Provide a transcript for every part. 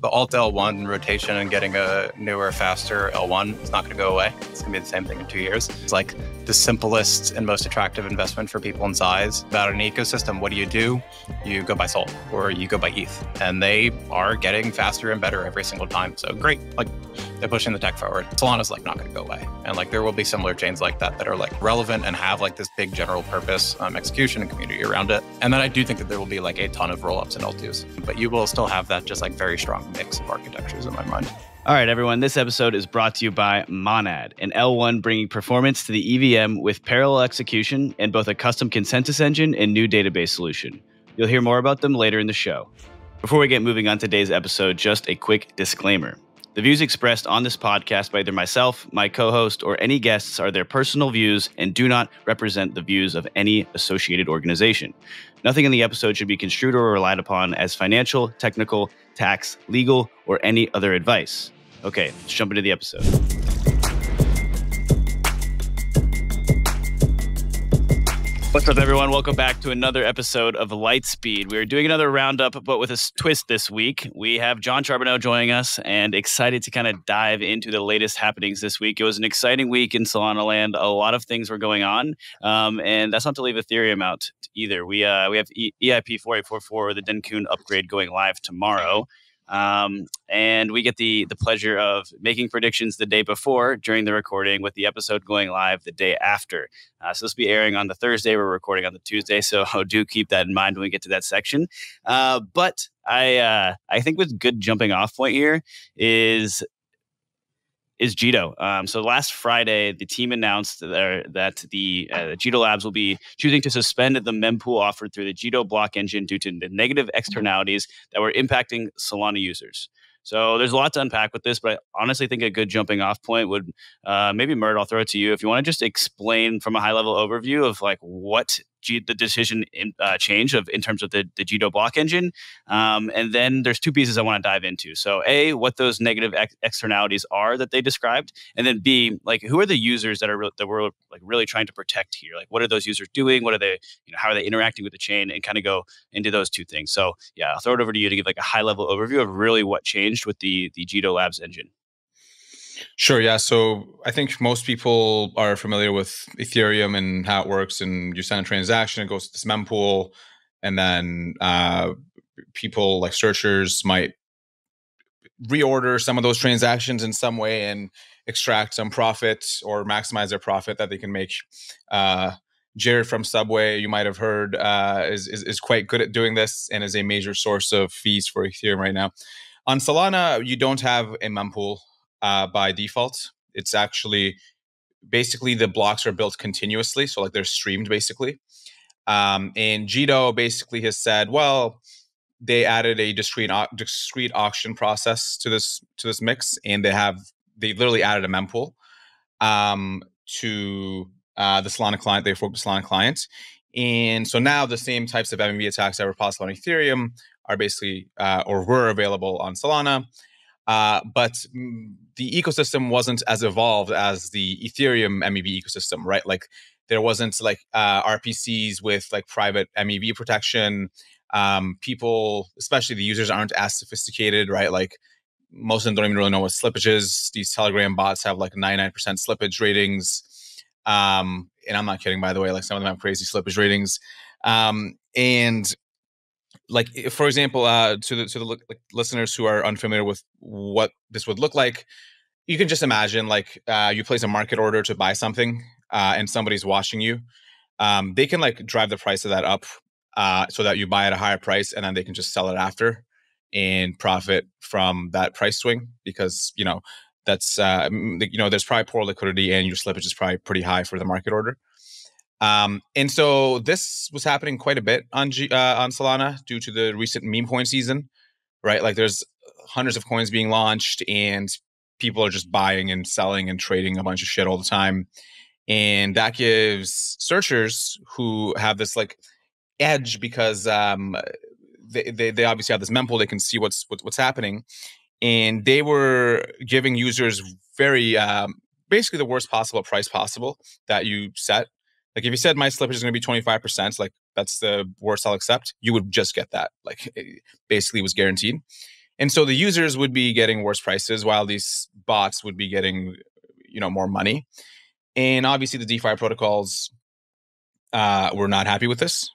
the alt L1 rotation and getting a newer, faster L1 is not going to go away. It's going to be the same thing in two years. It's like the simplest and most attractive investment for people in size. About an ecosystem, what do you do? You go by Sol or you go by ETH. And they are getting faster and better every single time. So great. Like they're pushing the tech forward. Solana's like not going to go away. And like there will be similar chains like that that are like relevant and have like this big general purpose um, execution and community around it. And then I do think that there will be like a ton of rollups and L2s, but you will still have that just like very strong mix of architectures in my mind. All right, everyone. This episode is brought to you by Monad, an L1 bringing performance to the EVM with parallel execution and both a custom consensus engine and new database solution. You'll hear more about them later in the show. Before we get moving on today's episode, just a quick disclaimer. The views expressed on this podcast by either myself, my co host, or any guests are their personal views and do not represent the views of any associated organization. Nothing in the episode should be construed or relied upon as financial, technical, tax, legal, or any other advice. Okay, let's jump into the episode. What's up, everyone? Welcome back to another episode of Lightspeed. We are doing another roundup, but with a twist this week. We have Jon Charbonneau joining us and excited to kind of dive into the latest happenings this week. It was an exciting week in Solana land. A lot of things were going on. Um, and that's not to leave Ethereum out either. We, uh, we have e- EIP 4844, the Dencun upgrade going live tomorrow. Um, and we get the the pleasure of making predictions the day before during the recording, with the episode going live the day after. Uh, so this will be airing on the Thursday. We're recording on the Tuesday, so do keep that in mind when we get to that section. Uh, but I uh, I think with good jumping off point here is is Jito. Um, so last Friday, the team announced that, that the uh, Jito Labs will be choosing to suspend the mempool offered through the Jito block engine due to the negative mm-hmm. externalities that were impacting Solana users. So there's a lot to unpack with this, but I honestly think a good jumping off point would uh, maybe Mert. I'll throw it to you if you want to just explain from a high level overview of like what G, the decision in, uh, change of in terms of the, the Jito block engine. Um, and then there's two pieces I want to dive into. So A, what those negative ex- externalities are that they described, and then B, like who are the users that are re- that we're like really trying to protect here? Like what are those users doing? What are they, you know, how are they interacting with the chain? And kind of go into those two things. So yeah, I'll throw it over to you to give like a high level overview of really what changed with the the Jito Labs engine. Sure. Yeah. So I think most people are familiar with Ethereum and how it works. And you send a transaction, it goes to this mempool, and then uh, people like searchers might reorder some of those transactions in some way and extract some profit or maximize their profit that they can make. Uh, Jared from Subway, you might have heard, uh, is, is, is quite good at doing this and is a major source of fees for Ethereum right now. On Solana, you don't have a mempool uh, by default. It's actually basically the blocks are built continuously, so like they're streamed basically. Um, and Jito basically has said, well, they added a discrete discrete auction process to this to this mix, and they have they literally added a mempool um, to uh, the Solana client. They forked the Solana client, and so now the same types of MEV attacks that were possible on Ethereum are basically uh, or were available on Solana. Uh, but mm, the ecosystem wasn't as evolved as the Ethereum MEV ecosystem, right? Like there wasn't like uh, RPCs with like private MEV protection. Um, people, especially the users, aren't as sophisticated, right? Like most of them don't even really know what slippage is. These Telegram bots have like 99% slippage ratings. Um, and I'm not kidding, by the way. Like some of them have crazy slippage ratings. Um, and like for example uh, to the to the like, listeners who are unfamiliar with what this would look like you can just imagine like uh, you place a market order to buy something uh, and somebody's watching you um, they can like drive the price of that up uh, so that you buy at a higher price and then they can just sell it after and profit from that price swing because you know that's uh, you know there's probably poor liquidity and your slippage is probably pretty high for the market order um, and so this was happening quite a bit on G, uh, on Solana due to the recent meme coin season, right? Like there's hundreds of coins being launched, and people are just buying and selling and trading a bunch of shit all the time, and that gives searchers who have this like edge because um, they, they, they obviously have this mempool, they can see what's what, what's happening, and they were giving users very um, basically the worst possible price possible that you set like if you said my slippage is going to be 25%, like that's the worst I'll accept, you would just get that. Like it basically was guaranteed. And so the users would be getting worse prices while these bots would be getting you know more money. And obviously the defi protocols uh, were not happy with this.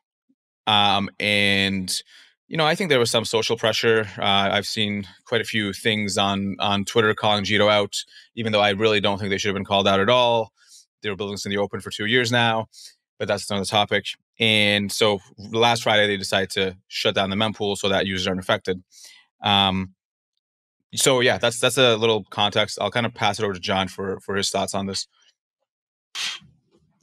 Um, and you know i think there was some social pressure. Uh, i've seen quite a few things on on twitter calling jito out even though i really don't think they should have been called out at all. They were building this in the open for two years now but that's another topic. And so last friday they decided to shut down the mempool so that users aren't affected um, so yeah, that's that's a little context. I'll kind of pass it over to Jon for for his thoughts on this.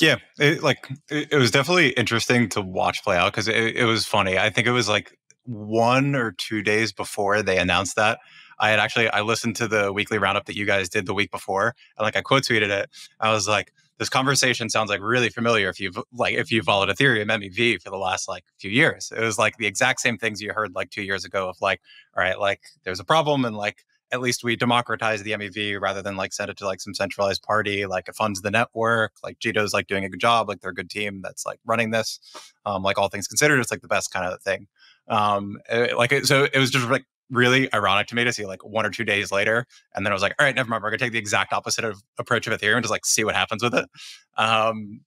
Yeah, it, like it, it was definitely interesting to watch play out because it, it was funny. I think it was like one or two days before they announced that. I had actually I listened to the weekly roundup that you guys did the week before, and like I quote tweeted it. I was like, this conversation sounds like really familiar if you've like if you followed Ethereum MEV for the last like few years. It was like the exact same things you heard like two years ago of like, all right, like there's a problem and like at least we democratize the MEV rather than like send it to like some centralized party. Like it funds the network. Like Jito's like doing a good job. Like they're a good team that's like running this. Um, like all things considered, it's like the best kind of thing. Um, it, like so it was just like really ironic to me to see like one or two days later. And then I was like, all right, never mind. We're gonna take the exact opposite of approach of Ethereum, and just like see what happens with it. Um,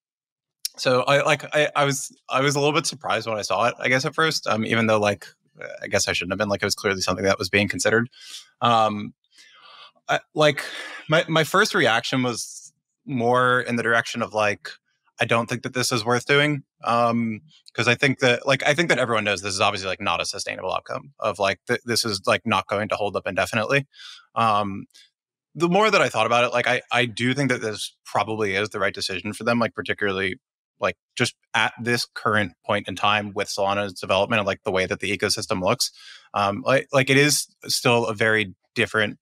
so I like I, I was I was a little bit surprised when I saw it, I guess at first. Um, even though like I guess I shouldn't have been like it was clearly something that was being considered. Um, I, like my my first reaction was more in the direction of like I don't think that this is worth doing. Um, because I think that like I think that everyone knows this is obviously like not a sustainable outcome of like th- this is like not going to hold up indefinitely. Um, the more that I thought about it, like I I do think that this probably is the right decision for them, like particularly like just at this current point in time with Solana's development and like the way that the ecosystem looks. Um, like like it is still a very different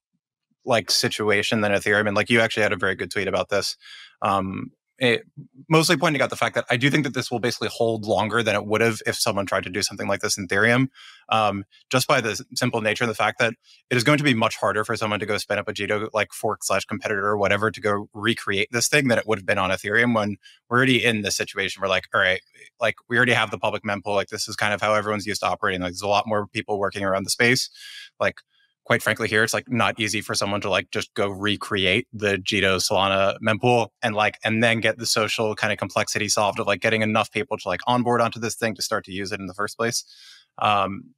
like situation than Ethereum. And like you actually had a very good tweet about this. Um, it, mostly pointing out the fact that I do think that this will basically hold longer than it would have if someone tried to do something like this in Ethereum, um, just by the simple nature of the fact that it is going to be much harder for someone to go spin up a Jito like fork slash competitor or whatever to go recreate this thing than it would have been on Ethereum when we're already in this situation. We're like, all right, like we already have the public mempool. Like this is kind of how everyone's used to operating. Like there's a lot more people working around the space. Like quite frankly here it's like not easy for someone to like just go recreate the Jito Solana mempool and like and then get the social kind of complexity solved of like getting enough people to like onboard onto this thing to start to use it in the first place. Um,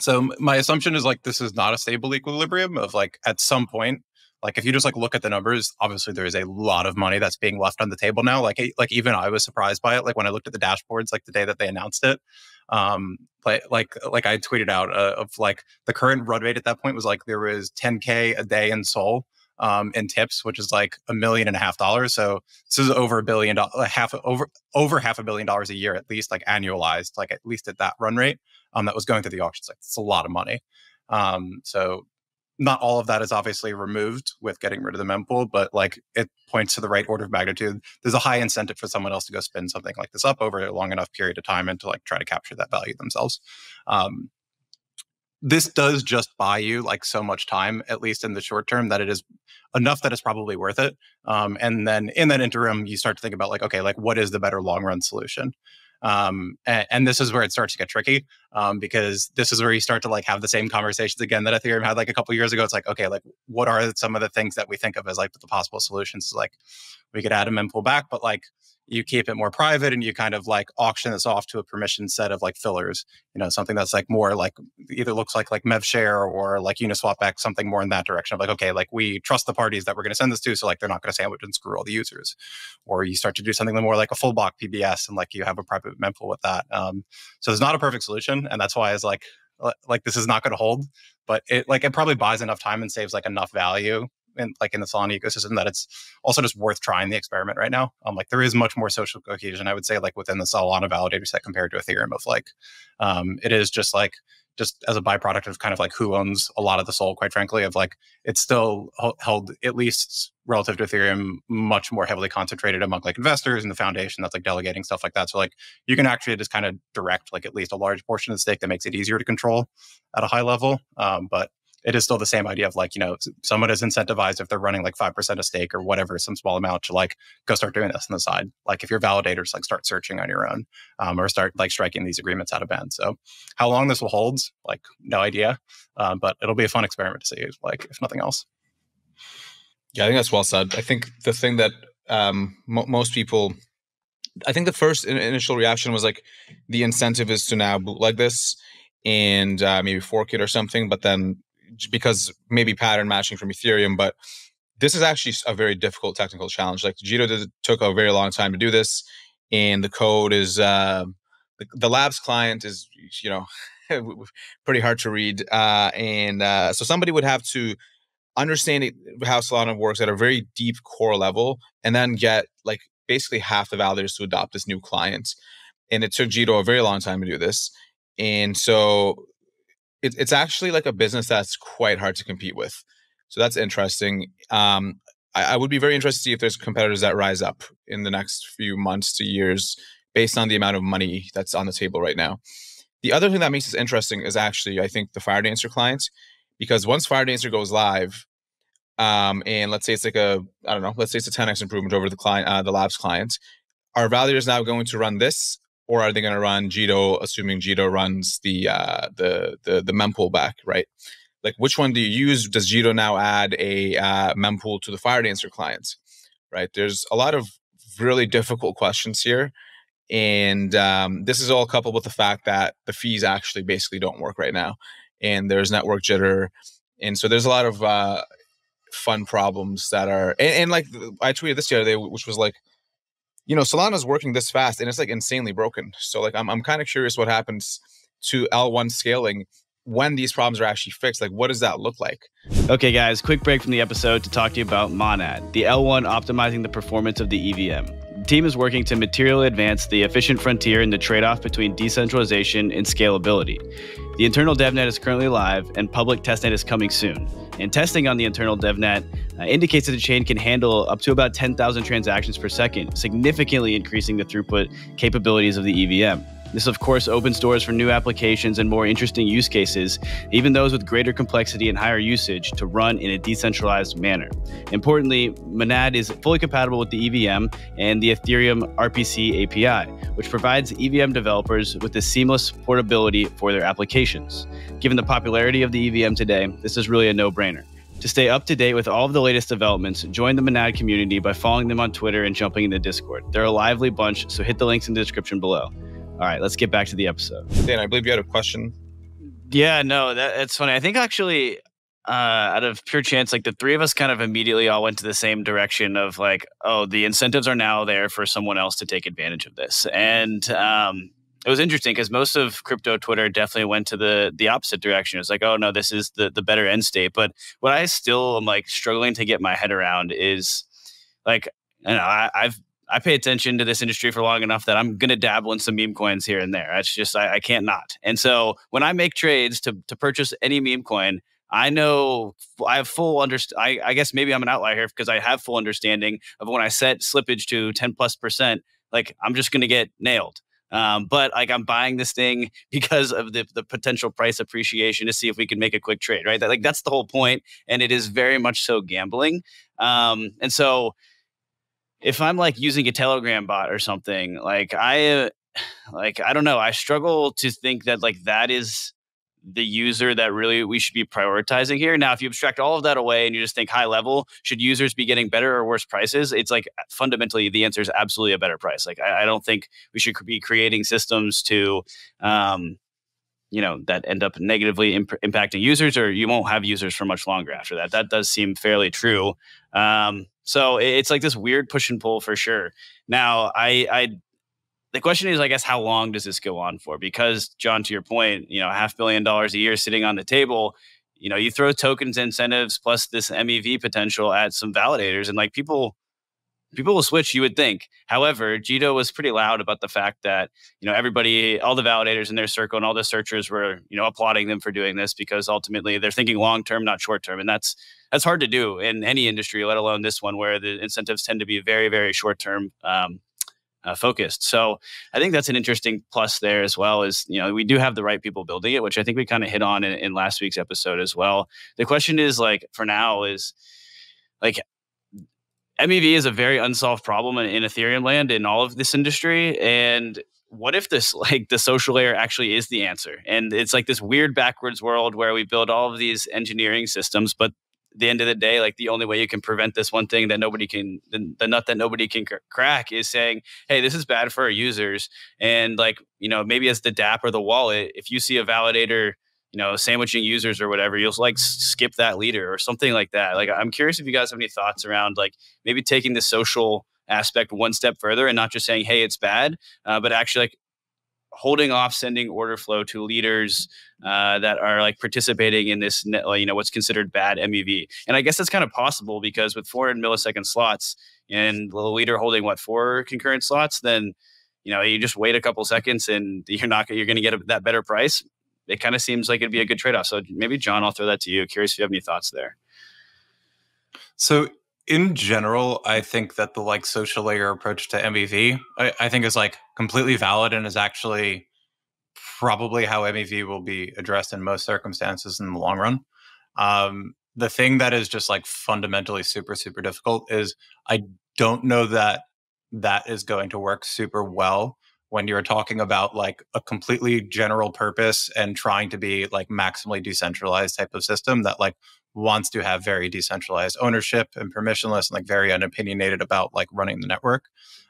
so my assumption is like this is not a stable equilibrium of like at some point like if you just like look at the numbers obviously there is a lot of money that's being left on the table now like like even i was surprised by it like when i looked at the dashboards like the day that they announced it um like like like i tweeted out uh, of like the current run rate at that point was like there was 10k a day in SOL um, in tips, which is like a million and a half dollars. So this is over a billion dollars, half over over half a billion dollars a year at least, like annualized, like at least at that run rate. Um, that was going through the auctions. Like it's a lot of money. Um, so not all of that is obviously removed with getting rid of the mempool, but like it points to the right order of magnitude. There's a high incentive for someone else to go spin something like this up over a long enough period of time and to like try to capture that value themselves. Um, this does just buy you like so much time, at least in the short term, that it is enough that it's probably worth it. Um, and then in that interim, you start to think about like, okay, like what is the better long run solution? Um, and, and, this is where it starts to get tricky um, because this is where you start to like have the same conversations again that Ethereum had like a couple years ago. It's like, okay, like what are some of the things that we think of as like the possible solutions? Like we could add a mempool back, but like you keep it more private and you kind of like auction this off to a permission set of like fillers you know something that's like more like either looks like like MEV-Share or like uniswap back something more in that direction of like okay like we trust the parties that we're going to send this to so like they're not going to sandwich and screw all the users. Or you start to do something more like a full block pbs and like you have a private mempool with that um, so there's not a perfect solution and that's why it's like like this is not going to hold but it like it probably buys enough time and saves like enough value in like in the Solana ecosystem that it's also just worth trying the experiment right now. Um, like there is much more social cohesion, I would say, like within the Solana validator set compared to Ethereum. Of like, um, it is just like just as a byproduct of kind of like who owns a lot of the SOL, quite frankly, of like it's still held at least relative to Ethereum much more heavily concentrated among like investors and the foundation that's like delegating stuff like that. So like you can actually just kind of direct like at least a large portion of the stake that makes it easier to control at a high level. Um, but it is still the same idea of like, you know, someone is incentivized if they're running like 5% of stake or whatever, some small amount to like go start doing this on the side. Like if you're validators, like start searching on your own um, or start like striking these agreements out of band. So how long this will hold, like no idea. Um, but it'll be a fun experiment to see, like if nothing else. Yeah, I think that's well said. I think the thing that um, mo- most people, I think the first initial reaction was like the incentive is to now bootleg this and uh, maybe fork it or something. But then because maybe pattern matching from Ethereum, but this is actually a very difficult technical challenge. Like Jito did, took a very long time to do this, and the code is uh, the, the, labs client is you know pretty hard to read, uh, and uh, so somebody would have to understand how Solana works at a very deep core level, and then get like basically half the validators to adopt this new client. And it took Jito a very long time to do this. And so it, it's actually like a business that's quite hard to compete with. So that's interesting. Um, I, I, would be very interested to see if there's competitors that rise up in the next few months to years based on the amount of money that's on the table right now. The other thing that makes this interesting is actually, I think, the Firedancer clients, because once Firedancer goes live, um, and let's say it's like a, I don't know, let's say it's a 10x improvement over the client, uh, the labs client, are is now going to run this or are they going to run Jito, assuming Jito runs the uh, the the the mempool back, right? Like, which one do you use? Does Jito now add a uh, mempool to the Firedancer clients? Right? There's a lot of really difficult questions here, and um, this is all coupled with the fact that the fees actually basically don't work right now, and there's network jitter, and so there's a lot of uh, fun problems that are and, and like I tweeted this the other day, which was like you know, Solana's working this fast and it's like insanely broken. So like I'm I'm kind of curious what happens to L1 scaling when these problems are actually fixed. Like what does that look like? Okay, guys, quick break from the episode to talk to you about Monad, the L1 optimizing the performance of the EVM. The team is working to materially advance the efficient frontier in the trade-off between decentralization and scalability. The internal DevNet is currently live, and public testnet is coming soon. And testing on the internal DevNet uh, indicates that the chain can handle up to about 10,000 transactions per second, significantly increasing the throughput capabilities of the EVM. This, of course, opens doors for new applications and more interesting use cases, even those with greater complexity and higher usage, to run in a decentralized manner. Importantly, Monad is fully compatible with the EVM and the Ethereum RPC API, which provides EVM developers with the seamless portability for their applications. Given the popularity of the EVM today, this is really a no brainer. To stay up to date with all of the latest developments, join the Monad community by following them on Twitter and jumping in the Discord. They're a lively bunch, so hit the links in the description below. All right, let's get back to the episode. Dan, I believe you had a question. Yeah, no, that, that's funny. I think actually, uh, out of pure chance, like the three of us kind of immediately all went to the same direction of like, oh, the incentives are now there for someone else to take advantage of this. And um, it was interesting because most of crypto Twitter definitely went to the the opposite direction. It's like, oh no, this is the the better end state. But what I still am like struggling to get my head around is like, you know, I, I've I pay attention to this industry for long enough that I'm going to dabble in some meme coins here and there. That's just I, I can't not. And so when I make trades to to purchase any meme coin, I know I have full underst. I, I guess maybe I'm an outlier here because I have full understanding of when I set slippage to 10 plus percent. Like I'm just going to get nailed. Um, but like I'm buying this thing because of the the potential price appreciation to see if we can make a quick trade, right? That, like that's the whole point, and it is very much so gambling. Um, and so if I'm like using a Telegram bot or something, like I, like I don't know, I struggle to think that like that is the user that really we should be prioritizing here. Now, if you abstract all of that away and you just think high level, should users be getting better or worse prices? It's like fundamentally the answer is absolutely a better price. Like I, I don't think we should be creating systems to, um, you know, that end up negatively imp- impacting users, or you won't have users for much longer after that. That does seem fairly true. Um, so it's like this weird push and pull for sure. Now, I, I, the question is, I guess, how long does this go on for? Because Jon, to your point, you know, half billion dollars a year sitting on the table. You know, you throw tokens incentives plus this MEV potential at some validators, and like people people will switch you would think however Jito was pretty loud about the fact that you know everybody all the validators in their circle and all the searchers were you know applauding them for doing this because ultimately they're thinking long term not short term and that's that's hard to do in any industry let alone this one where the incentives tend to be very very short term um, uh, focused. So I think that's an interesting plus there as well. Is you know we do have the right people building it, which I think we kind of hit on in, in last week's episode as well. The question is like for now is like MEV is a very unsolved problem in, in, Ethereum land in all of this industry. And what if this like the social layer actually is the answer? And it's like this weird backwards world where we build all of these engineering systems, but the end of the day, like the only way you can prevent this one thing that nobody can, the, the nut that nobody can cr- crack is saying, hey, this is bad for our users. And like, you know, maybe as the DApp or the wallet, if you see a validator, you know, sandwiching users or whatever, you'll like skip that leader or something like that. Like, I'm curious if you guys have any thoughts around like maybe taking the social aspect one step further and not just saying, hey, it's bad, uh, but actually like holding off sending order flow to leaders uh, that are like participating in this, you know, what's considered bad MEV. And I guess that's kind of possible because with 400 millisecond slots and the leader holding what four concurrent slots, then you know you just wait a couple seconds and you're not you're going to get a, that better price. It kind of seems like it'd be a good trade off. So maybe Jon, I'll throw that to you. Curious if you have any thoughts there. So in general, I think that the like social layer approach to MEV, I, I, think is like completely valid and is actually probably how MEV will be addressed in most circumstances in the long run. Um, the thing that is just like fundamentally super super difficult is I don't know that that is going to work super well when you're talking about like a completely general purpose and trying to be like maximally decentralized type of system that like wants to have very decentralized ownership and permissionless and like very unopinionated about like running the network.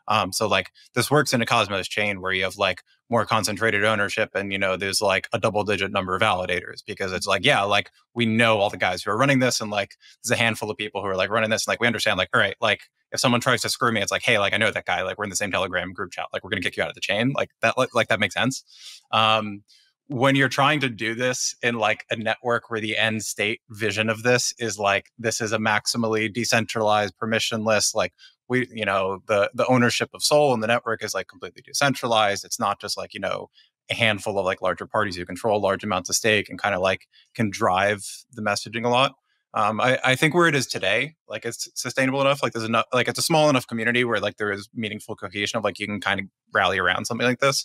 Um, so like this works in a Cosmos chain where you have like more concentrated ownership and you know there's like a double digit number of validators because it's like yeah like we know all the guys who are running this and like there's a handful of people who are like running this and like we understand like all right like if someone tries to screw me it's like hey like I know that guy like we're in the same telegram group chat like we're gonna kick you out of the chain like that like, that makes sense. Um when you're trying to do this in like a network where the end state vision of this is like this is a maximally decentralized permissionless like we you know the the ownership of SOL and the network is like completely decentralized. It's not just like you know a handful of like larger parties who control large amounts of stake and kind of like can drive the messaging a lot um, I, I think where it is today, like it's sustainable enough. Like there's enough, like it's a small enough community where like there is meaningful cohesion of like you can kind of rally around something like this.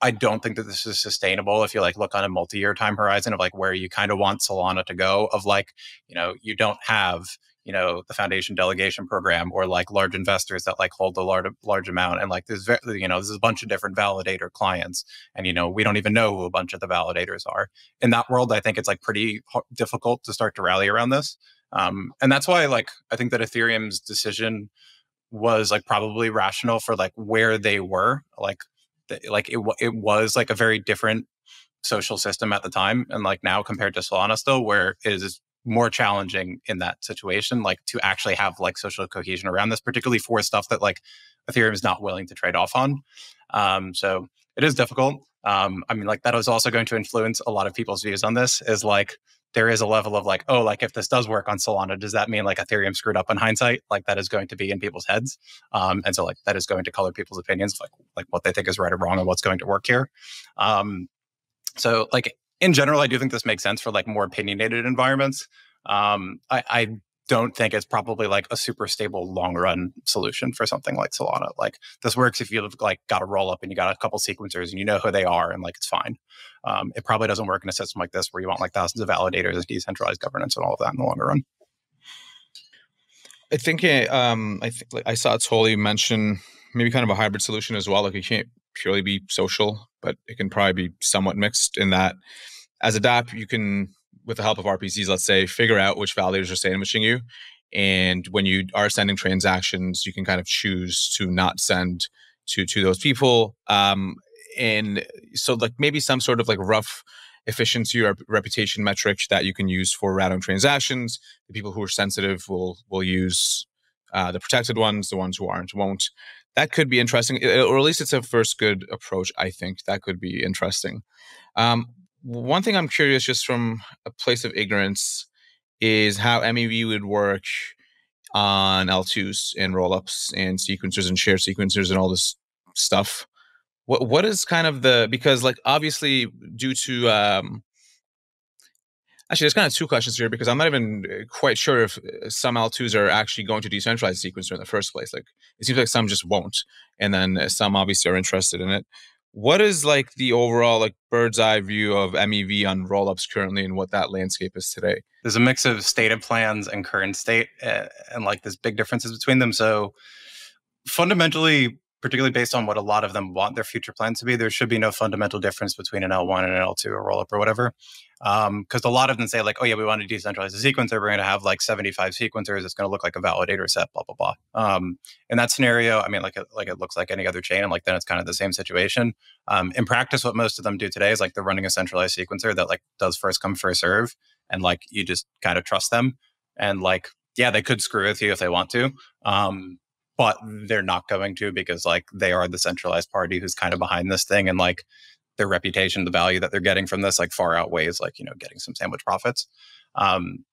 I don't think that this is sustainable if you like look on a multi-year time horizon of like where you kind of want Solana to go of like, you know, you don't have, you know, the foundation delegation program or like large investors that like hold a large large amount and like there's you know, there's a bunch of different validator clients and you know, we don't even know who a bunch of the validators are. In that world, I think it's like pretty difficult to start to rally around this. Um, and that's why like I think that Ethereum's decision was like probably rational for like where they were like like it it was like a very different social system at the time and like now compared to Solana still where it is more challenging in that situation like to actually have like social cohesion around this particularly for stuff that like Ethereum is not willing to trade off on um so it is difficult um I mean like that is also going to influence a lot of people's views on this is like there is a level of like, oh, like if this does work on Solana, does that mean like Ethereum screwed up in hindsight? Like that is going to be in people's heads, um, and so like that is going to color people's opinions, like like what they think is right or wrong and what's going to work here. Um, so like in general, I do think this makes sense for like more opinionated environments. Um, I, I don't think it's probably like a super stable long run solution for something like Solana. Like this works if you've like got a roll up and you got a couple sequencers and you know who they are and like it's fine. Um, it probably doesn't work in a system like this where you want like thousands of validators and decentralized governance and all of that in the longer run. I think um, I think like, I saw Toly mention maybe kind of a hybrid solution as well. Like you can't purely be social, but it can probably be somewhat mixed in that as a DApp you can with the help of RPCs, let's say, figure out which validators are sandwiching you. And when you are sending transactions, you can kind of choose to not send to to those people. Um, and so, like maybe some sort of like rough efficiency or reputation metric that you can use for routing transactions. The people who are sensitive will will use uh, the protected ones. The ones who aren't won't. That could be interesting, or at least it's a first good approach. I think that could be interesting. Um, one thing I'm curious, just from a place of ignorance, is how MEV would work on L2s and rollups and sequencers and shared sequencers and all this stuff. What what is kind of the because like obviously due to um Actually, there's kind of two questions here because I'm not even uh, quite sure if uh, some L2s are actually going to decentralize sequencer in the first place. Like, it seems like some just won't, and then uh, some obviously are interested in it. What is like the overall like bird's eye view of MEV on rollups currently, and what that landscape is today? There's a mix of stated plans and current state, and like there's big differences between them. So fundamentally, particularly based on what a lot of them want their future plans to be, there should be no fundamental difference between an L1 and an L2 or rollup or whatever. Because um, a lot of them say, like, oh, yeah, we want to decentralize the sequencer. We're going to have like 75 sequencers. It's going to look like a validator set, blah, blah, blah. Um, in that scenario, I mean, like, it, like it looks like any other chain. And like, then it's kind of the same situation. Um, in practice, what most of them do today is like they're running a centralized sequencer that like does first come, first serve. And like, you just kind of trust them. And like, yeah, they could screw with you if they want to. Um, but they're not going to because like they are the centralized party who's kind of behind this thing and like their reputation the value that they're getting from this like far outweighs like you know getting some sandwich profits. Um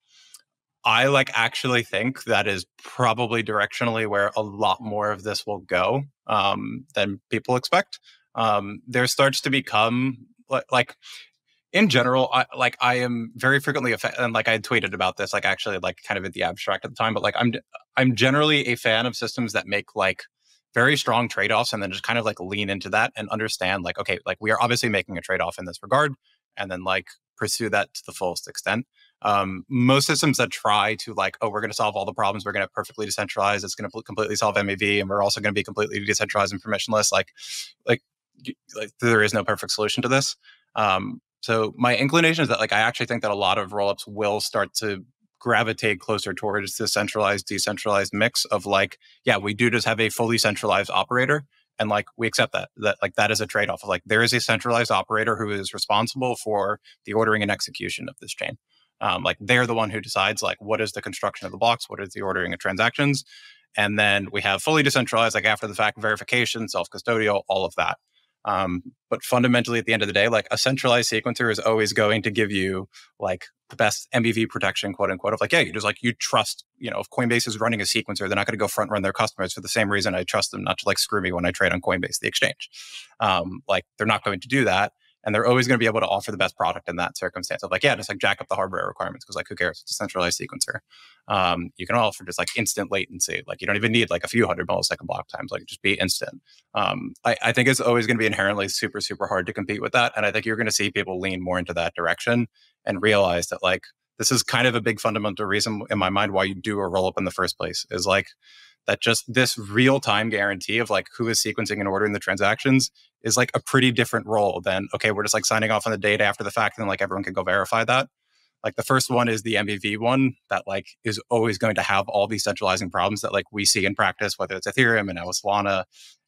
i like actually think that is probably directionally where a lot more of this will go um than people expect. Um there starts to become like in general, I, like I am very frequently a fan, and like I tweeted about this, like actually like kind of at the abstract at the time, but like I'm I'm generally a fan of systems that make like very strong trade-offs and then just kind of like lean into that and understand like okay, like we are obviously making a trade-off in this regard, and then like pursue that to the fullest extent. Um, most systems that try to like, oh, we're going to solve all the problems, we're going to perfectly decentralize, it's going to completely solve MEV, and we're also going to be completely decentralized and permissionless. Like, like, like there is no perfect solution to this. Um, so my inclination is that like I actually think that a lot of rollups will start to gravitate closer towards the centralized decentralized mix of like yeah we do just have a fully centralized operator and like we accept that that like that is a trade-off of like there is a centralized operator who is responsible for the ordering and execution of this chain. Um, like they're the one who decides like what is the construction of the blocks what is the ordering of transactions and then we have fully decentralized like after the fact verification self-custodial all of that um, but fundamentally, at the end of the day, like a centralized sequencer is always going to give you like the best MEV protection, quote unquote, of like, yeah, you just like you trust, you know, if Coinbase is running a sequencer, they're not going to go front run their customers for the same reason I trust them not to like screw me when I trade on Coinbase, the exchange. Um, like they're not going to do that and they're always going to be able to offer the best product in that circumstance of like yeah just like jack up the hardware requirements because like who cares? It's a centralized sequencer. Um, you can offer just like instant latency like you don't even need like a few hundred millisecond block times like just be instant. Um, I, I think it's always going to be inherently super super hard to compete with that and i think you're going to see people lean more into that direction and realize that like this is kind of a big fundamental reason in my mind why you do a roll up in the first place is like that just this real time guarantee of like who is sequencing and ordering the transactions is like a pretty different role than okay we're just like signing off on the data after the fact and then like everyone can go verify that. Like the first one is the MEV one that like is always going to have all these centralizing problems that like we see in practice whether it's ethereum and now solana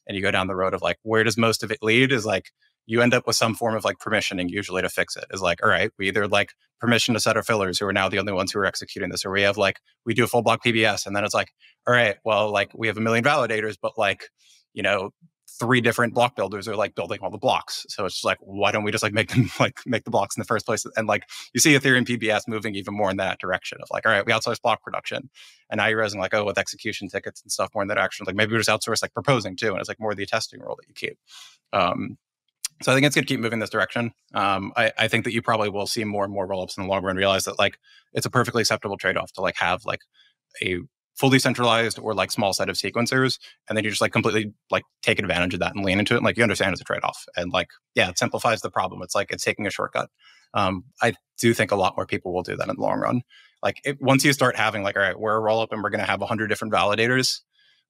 and you go down the road of like where does most of it lead is like you end up with some form of like permissioning usually to fix it is like all right we either like permission to set our fillers who are now the only ones who are executing this or we have like we do a full block pbs and then it's like all right well like we have a million validators but like you know three different block builders are like building all the blocks. So it's just like why don't we just like make them like make the blocks in the first place? And like you see ethereum pbs moving even more in that direction of like all right we outsource block production. And now you're realizing like oh with execution tickets and stuff more in that action like maybe we just outsource like proposing too. And it's like more the testing role that you keep. Um, so I think it's going to keep moving this direction. Um, I, I, think that you probably will see more and more rollups in the long run realize that like it's a perfectly acceptable trade off to like have like a fully centralized or like small set of sequencers, and then you just like completely like take advantage of that and lean into it. And, like you understand it's a trade off, and like yeah, it simplifies the problem. It's like it's taking a shortcut. Um, I do think a lot more people will do that in the long run. Like it, once you start having like all right, we're a roll up and we're going to have hundred different validators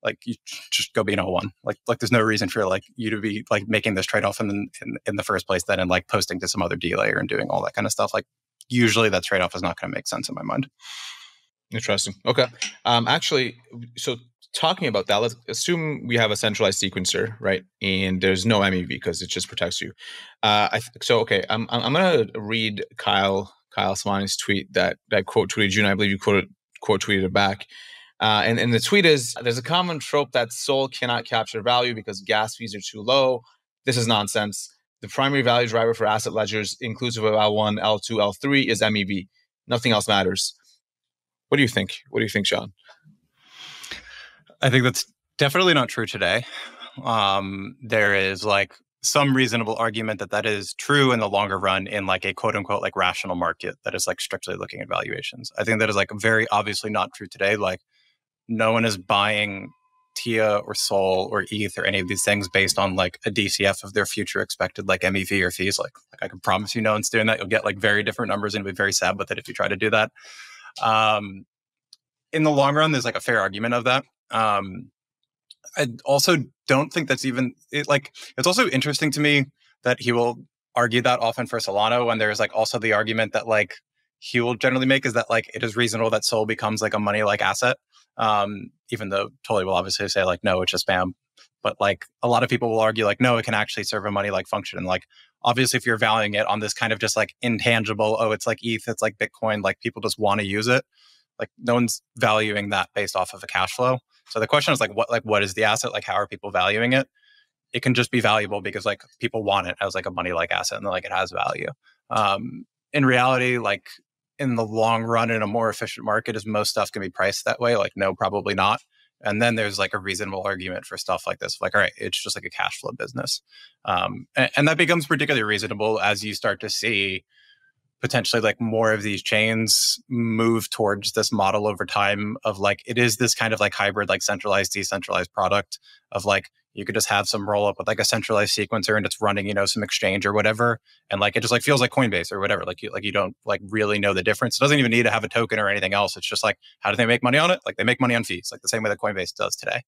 like you just go be an L1. Like like there's no reason for like you to be like making this trade off in, in in the first place then and like posting to some other D layer and doing all that kind of stuff. Like usually that trade off is not going to make sense in my mind. Interesting. Okay. Um actually so talking about that, let's assume we have a centralized sequencer, right? And there's no MEV because it just protects you. Uh I th- so okay, I'm I'm to read Kyle Kyle Samani's tweet that that quote tweeted you and I believe you quoted quote tweeted it back. Uh, and, and the tweet is there's a common trope that Sol cannot capture value because gas fees are too low. This is nonsense. The primary value driver for asset ledgers, inclusive of L1, L2, L3, is MEV. Nothing else matters. What do you think? What do you think, Jon? I think that's definitely not true today. Um, there is like some reasonable argument that that is true in the longer run in like a quote unquote like rational market that is like strictly looking at valuations. I think that is like very obviously not true today. Like no one is buying TIA or Sol or ETH or any of these things based on like a DCF of their future expected like MEV or fees. Like, like I can promise you no one's doing that. You'll get like very different numbers and be very sad with it if you try to do that. Um, in the long run, there's like a fair argument of that. Um, I also don't think that's even it, like it's also interesting to me that he will argue that often for Solana when there's like also the argument that like he will generally make is that like it is reasonable that Sol becomes like a money like asset. Um, even though Toly will obviously say like no, it's just spam. But like a lot of people will argue like no, it can actually serve a money like function. And like obviously if you're valuing it on this kind of just like intangible, oh, it's like ETH, it's like Bitcoin, like people just want to use it. Like no one's valuing that based off of a cash flow. So the question is like what like what is the asset? Like how are people valuing it? It can just be valuable because like people want it as like a money like asset and like it has value. Um, in reality, like in the long run in a more efficient market, is most stuff can be priced that way? Like no, probably not. And then there's like a reasonable argument for stuff like this. Like, all right, it's just like a cash flow business. Um, and, and that becomes particularly reasonable as you start to see potentially like more of these chains move towards this model over time of like it is this kind of like hybrid like centralized decentralized product of like you could just have some roll up with like a centralized sequencer and it's running you know some exchange or whatever and like it just like feels like coinbase or whatever like you like you don't like really know the difference. It doesn't even need to have a token or anything else. It's just like how do they make money on it? Like they make money on fees like the same way that coinbase does today.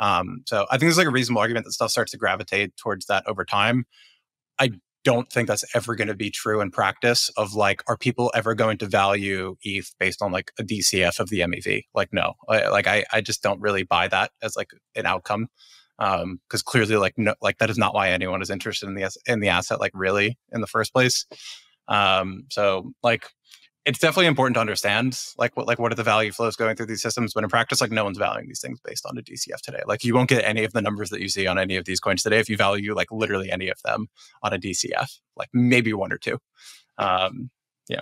Um so i think there's like a reasonable argument that stuff starts to gravitate towards that over time. I don't think that's ever going to be true in practice of like are people ever going to value eth based on like a dcf of the mev like no. I, like I, I just don't really buy that as like an outcome um because clearly like no like that is not why anyone is interested in the in the asset like really in the first place. Um so like it's definitely important to understand like what like what are the value flows going through these systems but in practice like no one's valuing these things based on a dcf today. Like you won't get any of the numbers that you see on any of these coins today if you value like literally any of them on a dcf like maybe one or two. Um yeah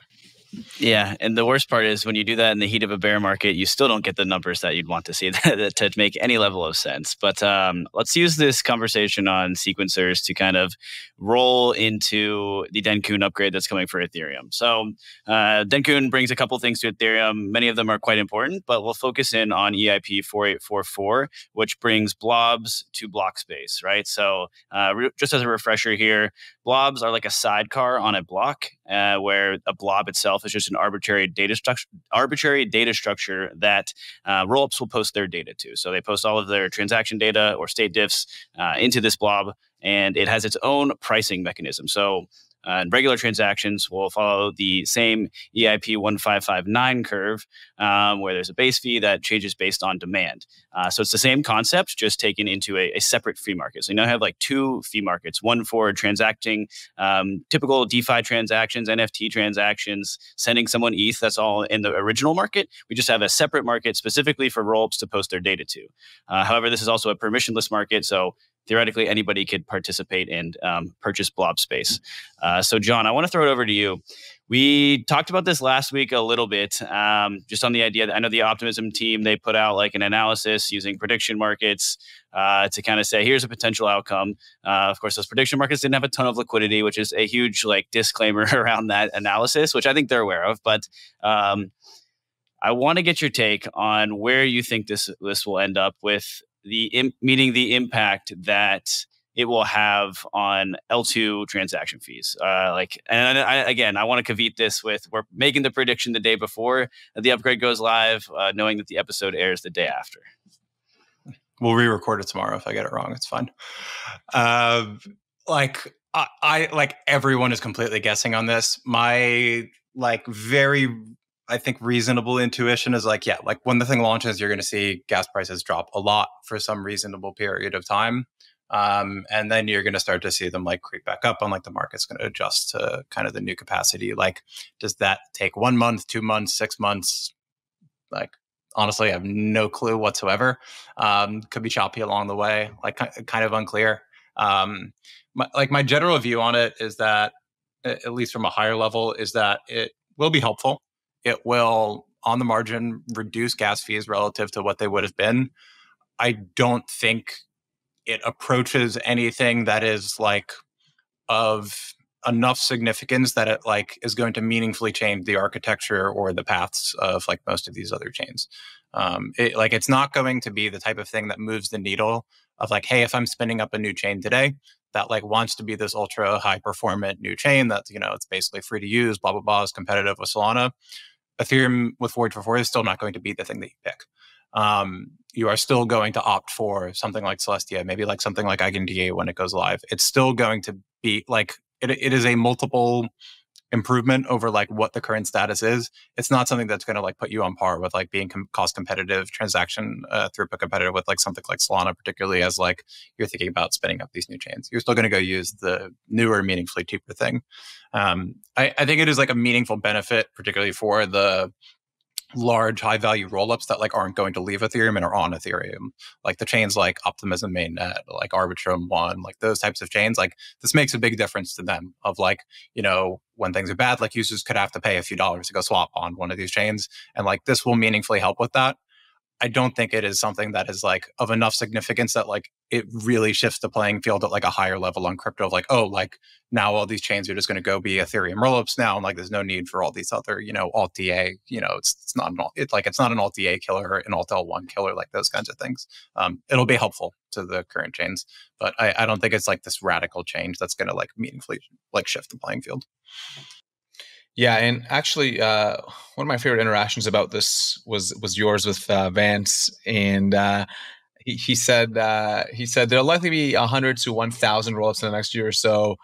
yeah, and the worst part is when you do that in the heat of a bear market, you still don't get the numbers that you'd want to see to make any level of sense. But um, let's use this conversation on sequencers to kind of roll into the Dencun upgrade that's coming for Ethereum. So uh, Dencun brings a couple things to Ethereum. Many of them are quite important, but we'll focus in on EIP 4844, which brings blobs to block space, right? So uh, re- just as a refresher here, blobs are like a sidecar on a block uh, where a blob itself is just an arbitrary data structure, arbitrary data structure that uh, rollups will post their data to. So they post all of their transaction data or state diffs uh, into this blob, and it has its own pricing mechanism. So uh, and regular transactions will follow the same EIP 1559 curve, um, where there's a base fee that changes based on demand. Uh, so it's the same concept, just taken into a, a, separate fee market. So you now have like two fee markets one for transacting um, typical DeFi transactions, NFT transactions, sending someone ETH. That's all in the original market. We just have a separate market specifically for rollups to post their data to. Uh, however, this is also a permissionless market. So theoretically anybody could participate and um, purchase blob space. Uh, so, Jon, I want to throw it over to you. We talked about this last week a little bit, um, just on the idea that I know the Optimism team they put out like an analysis using prediction markets uh, to kind of say here's a potential outcome. Uh, of course, those prediction markets didn't have a ton of liquidity, which is a huge like disclaimer around that analysis, which I think they're aware of. But um, I want to get your take on where you think this this will end up with the Im- meaning the impact that it will have on L2 transaction fees. Uh, like, and I, again, I want to caveat this with we're making the prediction the day before the upgrade goes live, uh, knowing that the episode airs the day after. We'll re-record it tomorrow if I get it wrong. It's fine. Uh, like I, I like everyone is completely guessing on this. My like very I think reasonable intuition is like, yeah, like when the thing launches, you're going to see gas prices drop a lot for some reasonable period of time. Um, and then you're going to start to see them like creep back up and like the market's going to adjust to kind of the new capacity. Like, does that take one month, two months, six months? Like, honestly, I have no clue whatsoever. Um, could be choppy along the way, like kind of unclear. Um, my, like my general view on it is that, at least from a higher level, is that it will be helpful it will, on the margin, reduce gas fees relative to what they would have been. I don't think it approaches anything that is like of enough significance that it like is going to meaningfully change the architecture or the paths of like most of these other chains. Um, it, like it's not going to be the type of thing that moves the needle of like, hey, if I'm spinning up a new chain today that like wants to be this ultra high performant new chain that's you know it's basically free to use, blah blah blah, is competitive with Solana. Ethereum with 4844 is still not going to be the thing that you pick. Um, you are still going to opt for something like Celestia, maybe like something like EigenDA when it goes live. It's still going to be like it, it is a multiple improvement over like what the current status is. It's not something that's going to like put you on par with like being com- cost competitive, transaction uh, throughput competitive with like something like Solana, particularly as like you're thinking about spinning up these new chains. You're still going to go use the newer, meaningfully cheaper thing. Um, I, I think it is like a meaningful benefit, particularly for the large high value rollups that like aren't going to leave Ethereum and are on Ethereum. Like the chains like Optimism Mainnet, like Arbitrum One, like those types of chains, like this makes a big difference to them of like, you know, when things are bad, like users could have to pay a few dollars to go swap on one of these chains. And like this will meaningfully help with that. I don't think it is something that is like of enough significance that like it really shifts the playing field at like a higher level on crypto of like, oh, like now all these chains are just going to go be Ethereum rollups now. And like there's no need for all these other, you know, alt DA, you know, it's, it's not an alt, it's like it's not an alt DA killer, an alt L1 killer, like those kinds of things. Um, it'll be helpful to the current chains, but I, I don't think it's like this radical change that's going to like meaningfully like shift the playing field. Yeah, and actually, uh, one of my favorite interactions about this was was yours with uh, Vance, and uh, he, he said uh, he said there'll likely be hundred to one thousand rollups in the next year or so.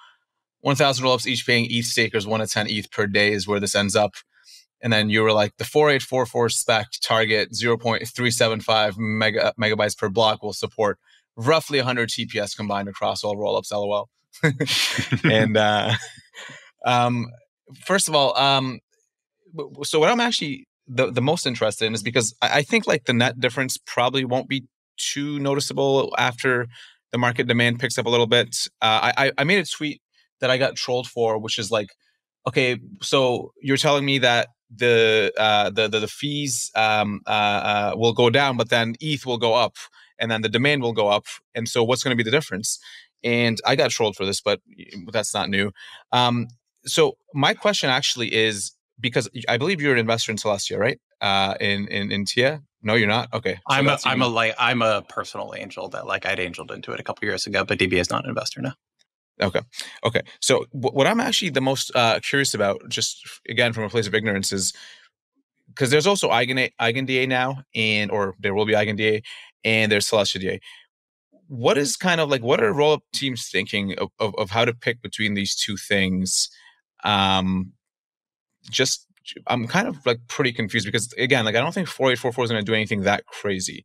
One thousand rollups each paying ETH stakers one to ten ETH per day is where this ends up. And then you were like the four eight four four spec target zero point three seven five mega megabytes per block will support roughly 100 TPS combined across all rollups. LOL. and uh, um, first of all, um, so what I'm actually the, the most interested in is because I, I think like the net difference probably won't be too noticeable after the market demand picks up a little bit. Uh, I I made a tweet that I got trolled for, which is like, okay, so you're telling me that the uh, the, the, the fees um, uh, uh, will go down, but then ETH will go up, and then the demand will go up, and so what's going to be the difference? And I got trolled for this, but that's not new. Um, so my question actually is because I believe you're an investor in Celestia, right? Uh, in in in Tia. No, you're not. Okay, so I'm a I'm a like I'm a personal angel that like I'd angeled into it a couple years ago, but DB is not an investor now. Okay, okay. So w- what I'm actually the most uh, curious about, just again from a place of ignorance, is because there's also Eigen EigenDA now, and or there will be EigenDA, and there's Celestia DA. What is kind of like what are rollup teams thinking of, of, of how to pick between these two things? Um, just I'm kind of like pretty confused because again, like I don't think 4844 is going to do anything that crazy.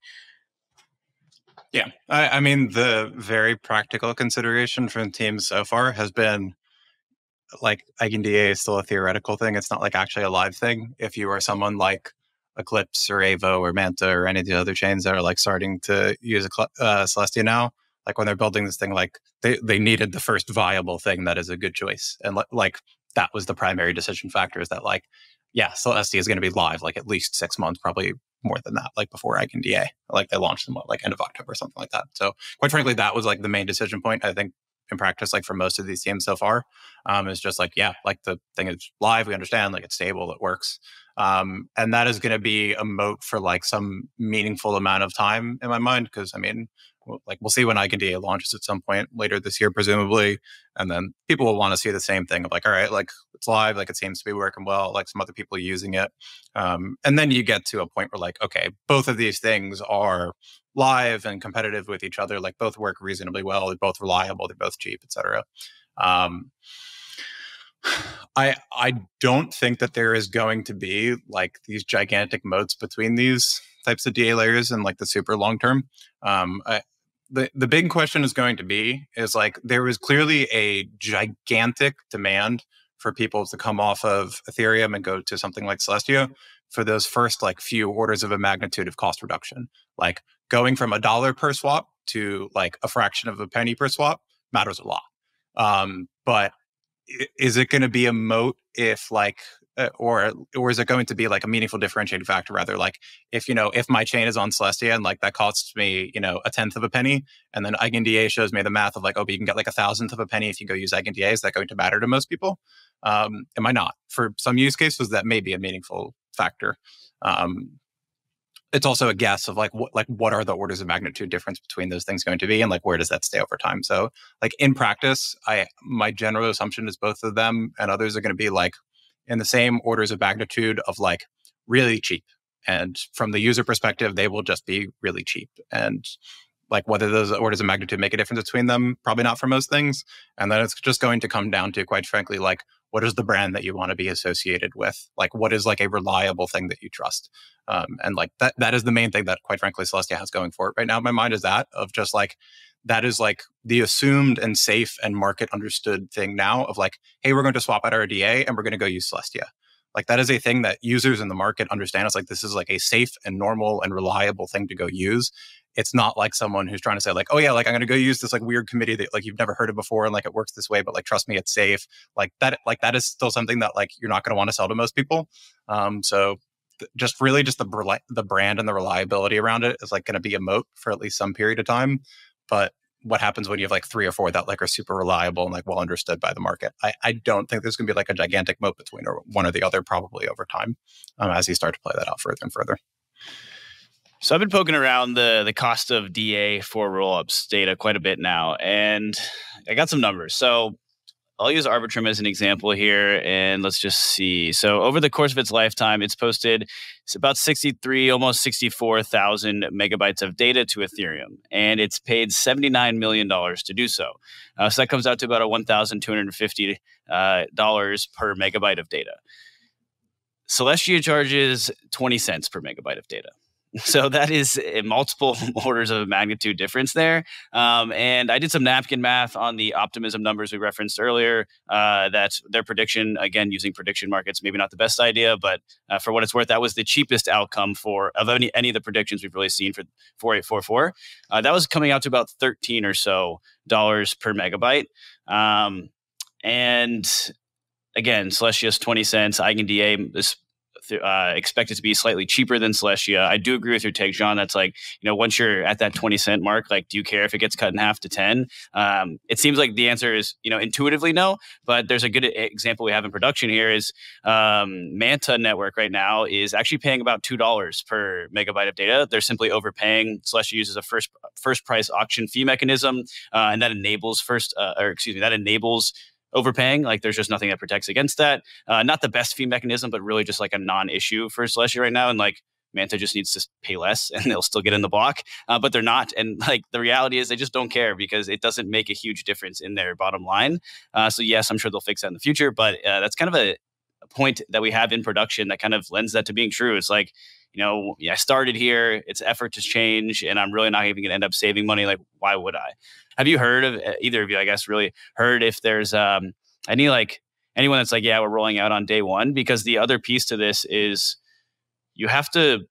Yeah, I, I, mean the very practical consideration from teams so far has been like EigenDA is still a theoretical thing. It's not like actually a live thing. If you are someone like Eclipse or Aevo or Manta or any of the other chains that are like starting to use a uh, Celestia now, like when they're building this thing, like they they needed the first viable thing that is a good choice, and like that was the primary decision factor is that like, yeah, Celestia is going to be live like at least six months, probably more than that, like before EigenDA. Like they launched them like end of October or something like that. So quite frankly, that was like the main decision point. I think in practice, like for most of these teams so far, um, is just like, yeah, like the thing is live. We understand, like it's stable, it works. Um, and that is going to be a moat for like some meaningful amount of time in my mind. Cause I mean, like we'll see when EigenDA launches at some point later this year, presumably, and then people will want to see the same thing of like, all right, like it's live, like it seems to be working well, like some other people are using it, um, and then you get to a point where like, okay, both of these things are live and competitive with each other, like both work reasonably well, they're both reliable, they're both cheap, etc. Um, I I don't think that there is going to be like these gigantic moats between these types of DA layers in like the super long term. Um, I, the, the big question is going to be is like there was clearly a gigantic demand for people to come off of Ethereum and go to something like Celestia for those first like few orders of a magnitude of cost reduction. Like going from a dollar per swap to like a fraction of a penny per swap matters a lot. Um, but is it going to be a moat if like uh, or or is it going to be like a meaningful differentiating factor rather like if you know if my chain is on celestia and like that costs me you know a tenth of a penny and then eigenda shows me the math of like oh but you can get like a thousandth of a penny if you go use eigenda is that going to matter to most people? Um am i not. For some use cases that may be a meaningful factor. Um it's also a guess of like what like what are the orders of magnitude difference between those things going to be and like where does that stay over time? So like in practice i my general assumption is both of them and others are going to be like in the same orders of magnitude of like really cheap. And from the user perspective, they will just be really cheap. And like whether those orders of magnitude make a difference between them, probably not for most things. And then it's just going to come down to, quite frankly, like what is the brand that you want to be associated with? Like what is like a reliable thing that you trust? Um, and like that that is the main thing that, quite frankly, Celestia has going for it right now. My mind is that of just like that is like the assumed and safe and market understood thing now of like, hey, we're going to swap out our DA and we're going to go use Celestia. Like that is a thing that users in the market understand. It's like this is like a safe and normal and reliable thing to go use. It's not like someone who's trying to say like, oh yeah, like I'm going to go use this like weird committee that like you've never heard of before and like it works this way, but like trust me, it's safe. Like that, like that is still something that like you're not going to want to sell to most people. Um, so th- just really just the the brand and the reliability around it is like going to be a moat for at least some period of time. But what happens when you have like three or four that like are super reliable and like well understood by the market. I, I don't think there's going to be like a gigantic moat between or one or the other probably over time um, as you start to play that out further and further. So I've been poking around the the cost of DA for rollups data quite a bit now, and I got some numbers. So I'll use Arbitrum as an example here, and let's just see. So over the course of its lifetime, it's posted it's about 63, almost 64,000 megabytes of data to Ethereum, and it's paid $79 million to do so. Uh, so that comes out to about a $1,250 uh, per megabyte of data. Celestia charges 20 cents per megabyte of data. So that is multiple orders of magnitude difference there. Um, and I did some napkin math on the optimism numbers we referenced earlier. Uh, that their prediction, again using prediction markets, maybe not the best idea, but uh, for what it's worth, that was the cheapest outcome for of any any of the predictions we've really seen for 4844. Uh, that was coming out to about 13 or so dollars per megabyte. Um, and again, Celestia's 20 cents, EigenDA is uh, expect it to be slightly cheaper than Celestia. I do agree with your take, Jon. That's like, you know, once you're at that 20 cent mark, like, do you care if it gets cut in half to 10? Um, it seems like the answer is, you know, intuitively no, but there's a good example we have in production here is um, Manta Network right now is actually paying about $2 per megabyte of data. They're simply overpaying. Celestia uses a first, first price auction fee mechanism, uh, and that enables first, uh, or excuse me, that enables overpaying. Like there's just nothing that protects against that. Uh, not the best fee mechanism, but really just like a non-issue for Celestia right now. And like Manta just needs to pay less and they'll still get in the block, uh, but they're not. And like the reality is they just don't care because it doesn't make a huge difference in their bottom line. Uh, so yes, I'm sure they'll fix that in the future, but uh, that's kind of a, a point that we have in production that kind of lends that to being true. It's like, you know, I started here, it's effort to change, and I'm really not even going to end up saving money. Like, why would I? Have you heard of uh, either of you? I guess really heard if there's um, any like anyone that's like, yeah, we're rolling out on day one. Because the other piece to this is you have to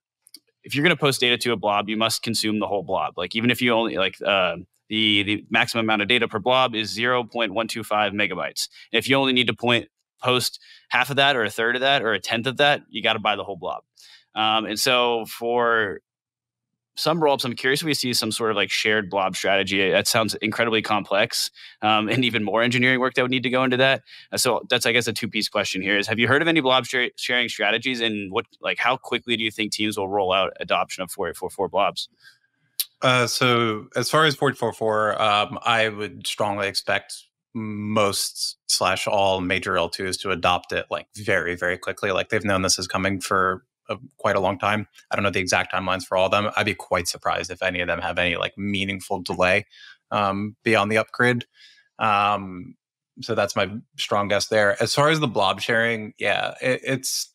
if you're going to post data to a blob, you must consume the whole blob. Like even if you only like uh, the the maximum amount of data per blob is 0.125 megabytes. If you only need to point post half of that or a third of that or a tenth of that, you got to buy the whole blob. Um, and so for some rollups, I'm curious if we see some sort of like shared blob strategy. That sounds incredibly complex um, and even more engineering work that would need to go into that. Uh, so that's, I guess, a two piece question here is have you heard of any blob sh- sharing strategies and what, like, how quickly do you think teams will roll out adoption of 4844 blobs? Uh, so as far as 4844, um, I would strongly expect most slash all major L2s to adopt it like very, very quickly. Like they've known this is coming for a, quite a long time. I don't know the exact timelines for all of them. I'd be quite surprised if any of them have any like meaningful delay um, beyond the upgrade. Um, so that's my strong guess there. As far as the blob sharing, yeah, it, it's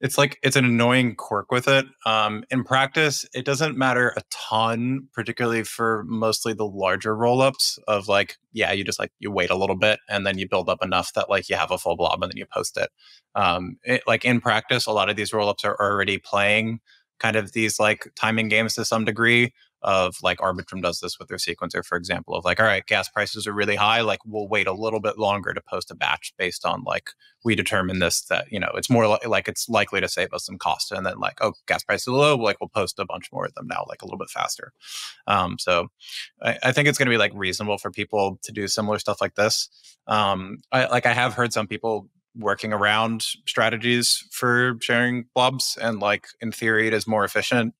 it's like it's an annoying quirk with it. Um, in practice, it doesn't matter a ton, particularly for mostly the larger rollups of like, yeah, you just like you wait a little bit and then you build up enough that like you have a full blob and then you post it. Um, it like in practice, a lot of these rollups are already playing kind of these like timing games to some degree of like Arbitrum does this with their sequencer, for example, of like, all right, gas prices are really high. Like we'll wait a little bit longer to post a batch based on like we determine this that you know it's more like, like it's likely to save us some cost, and then like oh gas prices are low, like we'll post a bunch more of them now, like a little bit faster. Um, so I, I think it's going to be like reasonable for people to do similar stuff like this. Um, I, like I have heard some people working around strategies for sharing blobs and like in theory it is more efficient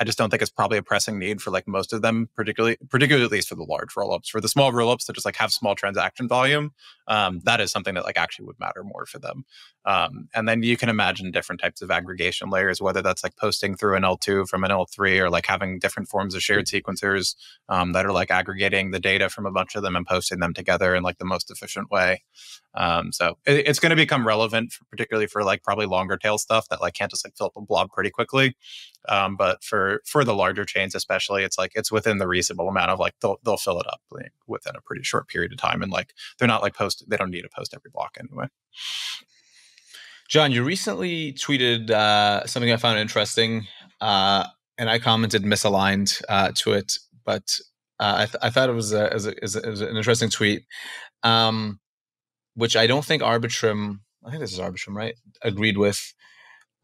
I just don't think it's probably a pressing need for like most of them, particularly particularly at least for the large rollups. For the small rollups that just like have small transaction volume, um, that is something that like actually would matter more for them. Um, and then you can imagine different types of aggregation layers, whether that's like posting through an L2 from an L3 or like having different forms of shared sequencers um, that are like aggregating the data from a bunch of them and posting them together in like the most efficient way. Um, so it, it's going to become relevant, for, particularly for like probably longer tail stuff that like can't just like fill up a blob pretty quickly. Um, but for for the larger chains, especially, it's like it's within the reasonable amount of like they'll they'll fill it up like, within a pretty short period of time, and like they're not like post they don't need to post every block anyway. Jon, you recently tweeted uh, something I found interesting, uh, and I commented misaligned uh, to it, but uh, I, th- I, thought it was, a, was, a, an interesting tweet. Um, which I don't think Arbitrum, I think this is Arbitrum, right? Agreed with.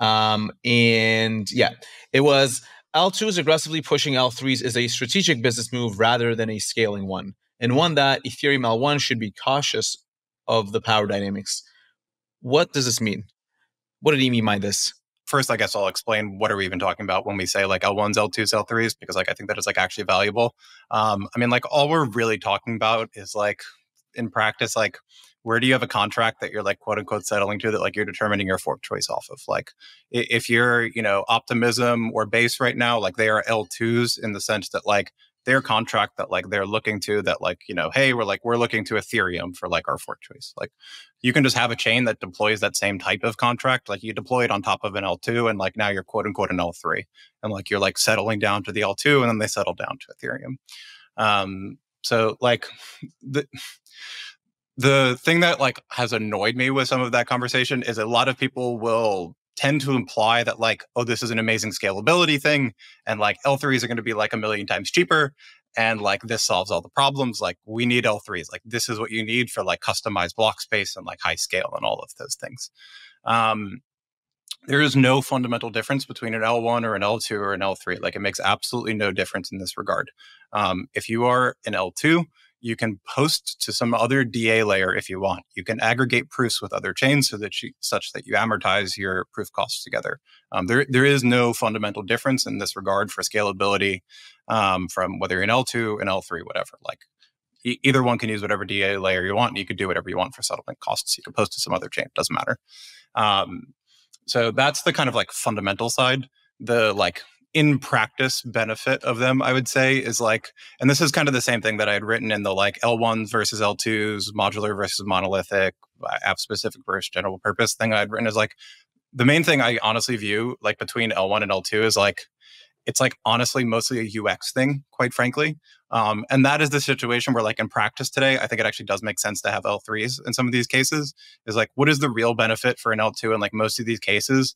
Um, and yeah, it was L2 is aggressively pushing L3s is a strategic business move rather than a scaling one, and one that Ethereum L1 should be cautious of the power dynamics. What does this mean? What did he mean by this? First, I guess I'll explain what are we even talking about when we say like L1s, L2s, L3s, because like I think that is like actually valuable. Um, I mean, like all we're really talking about is like in practice, like where do you have a contract that you're like quote unquote settling to that like you're determining your fork choice off of? Like if you're you know optimism or base right now like they are l2s in the sense that like their contract that like they're looking to that like you know hey we're like we're looking to ethereum for like our fork choice. Like you can just have a chain that deploys that same type of contract like you deploy it on top of an l2 and like now you're quote unquote an l3 and like you're like settling down to the l2 and then they settle down to ethereum. Um so like the the thing that like has annoyed me with some of that conversation is a lot of people will tend to imply that like oh this is an amazing scalability thing and like l3s are going to be like a million times cheaper and like this solves all the problems like we need l3s like this is what you need for like customized block space and like high scale and all of those things um there is no fundamental difference between an L1 or an L2 or an L3. Like it makes absolutely no difference in this regard. Um, if you are an L2, you can post to some other DA layer if you want. You can aggregate proofs with other chains so that you, such that you amortize your proof costs together. Um, there, there is no fundamental difference in this regard for scalability um, from whether you're in L2, an L3, whatever. Like e- either one can use whatever DA layer you want. You could do whatever you want for settlement costs. You can post to some other chain. It doesn't matter. Um, so that's the kind of like fundamental side. The like in practice benefit of them, I would say, is like, and this is kind of the same thing that I had written in the like L1s versus L2s, modular versus monolithic, uh, app specific versus general purpose thing I'd written is like, the main thing I honestly view like between L1 and L2 is like, it's like honestly mostly a UX thing, quite frankly. Um, and that is the situation where, like in practice today, I think it actually does make sense to have L3s in some of these cases. Is like, what is the real benefit for an L2 in like most of these cases?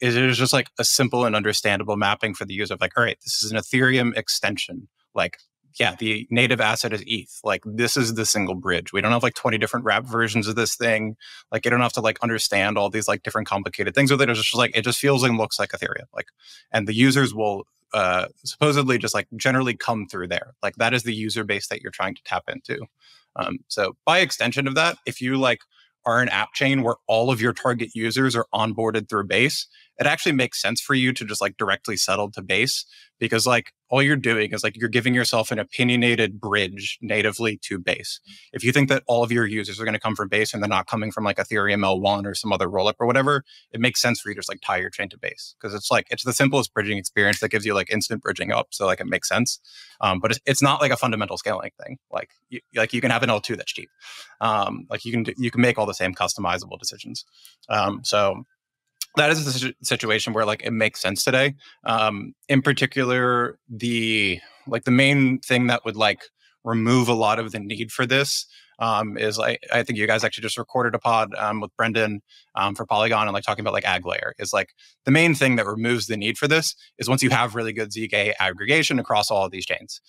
It is just like a simple and understandable mapping for the user of like, all right, this is an Ethereum extension. Like, yeah, the native asset is ETH. Like, this is the single bridge. We don't have like 20 different wrap versions of this thing. Like, you don't have to like understand all these like different complicated things with it. It's just like, it just feels and looks like Ethereum. Like, and the users will uh, supposedly just like generally come through there. Like, that is the user base that you're trying to tap into. Um, so, by extension of that, if you like are an app chain where all of your target users are onboarded through base it actually makes sense for you to just like directly settle to base because like all you're doing is like you're giving yourself an opinionated bridge natively to base. If you think that all of your users are going to come from base and they're not coming from like Ethereum L1 or some other rollup or whatever, it makes sense for you to just like tie your chain to base because it's like it's the simplest bridging experience that gives you like instant bridging up. So like it makes sense, um, but it's, it's not like a fundamental scaling thing. Like you, like you can have an L2 that's cheap. Um, like you can you can make all the same customizable decisions. Um, so that is a situation where like it makes sense today um in particular the like the main thing that would like remove a lot of the need for this um, is like I think you guys actually just recorded a pod um, with Brendan um, for Polygon and like talking about like AggLayer is like the main thing that removes the need for this is once you have really good zk aggregation across all of these chains.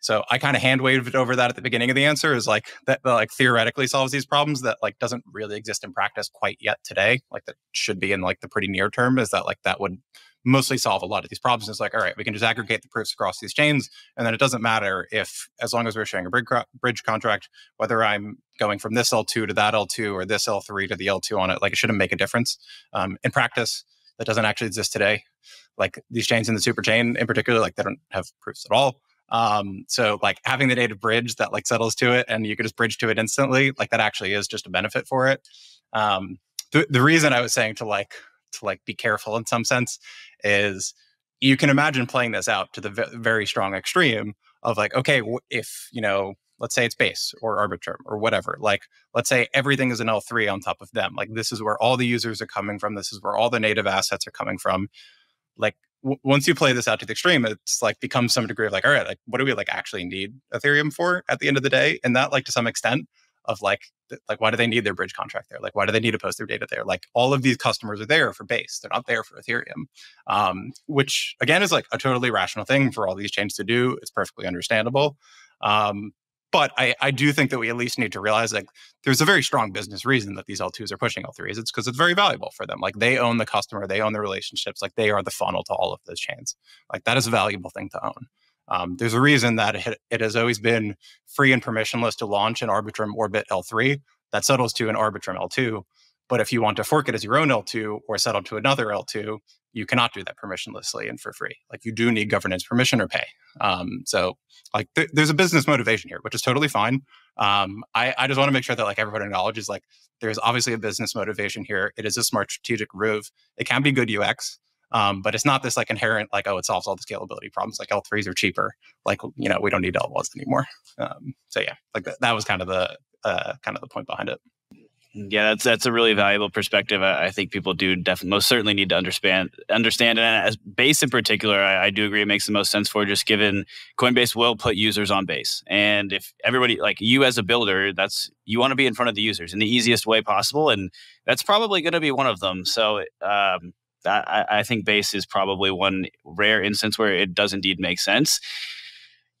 So I kind of hand waved over that at the beginning of the answer is like that, that like theoretically solves these problems that like doesn't really exist in practice quite yet today. Like that should be in like the pretty near term is that like that would mostly solve a lot of these problems. It's like, all right, we can just aggregate the proofs across these chains. And then it doesn't matter if, as long as we're sharing a bridge, bridge contract, whether I'm going from this L2 to that L2 or this L3 to the L2 on it, like it shouldn't make a difference. Um, in practice, that doesn't actually exist today. Like these chains in the super chain in particular, like they don't have proofs at all. Um, so like having the native bridge that like settles to it and you can just bridge to it instantly, like that actually is just a benefit for it. Um, the, the reason I was saying to like to like be careful in some sense is you can imagine playing this out to the v- very strong extreme of like okay if you know let's say it's base or arbitrum or whatever like let's say everything is an l3 on top of them like this is where all the users are coming from this is where all the native assets are coming from like w- once you play this out to the extreme, it's like becomes some degree of like, all right, like what do we like actually need Ethereum for at the end of the day? And that like to some extent of like th- like why do they need their bridge contract there? Like why do they need to post their data there? Like all of these customers are there for base. They're not there for Ethereum. Um, which again is like a totally rational thing for all these chains to do. It's perfectly understandable. Um, but I, I do think that we at least need to realize like there's a very strong business reason that these L2s are pushing L3s. It's because it's very valuable for them. Like they own the customer, they own the relationships, like they are the funnel to all of those chains. Like that is a valuable thing to own. Um, there's a reason that it, it, has always been free and permissionless to launch an Arbitrum Orbit L3 that settles to an Arbitrum L2. But if you want to fork it as your own L2 or settle to another L2, you cannot do that permissionlessly and for free. Like you do need governance permission or pay. Um, so like th- there's a business motivation here, which is totally fine. Um, I, I just want to make sure that like everybody acknowledges like there's obviously a business motivation here. It is a smart strategic move. It can be good UX. Um, but it's not this like inherent like oh it solves all the scalability problems like L3s are cheaper like you know we don't need L1s anymore um, so yeah like that, that was kind of the uh, kind of the point behind it yeah, that's that's a really valuable perspective. I, I think people do definitely most certainly need to understand understand and as base in particular, I, I, do agree it makes the most sense for just given Coinbase will put users on base, and if everybody like you as a builder, that's you want to be in front of the users in the easiest way possible, and that's probably going to be one of them. So. Um, I, I think base is probably one rare instance where it does indeed make sense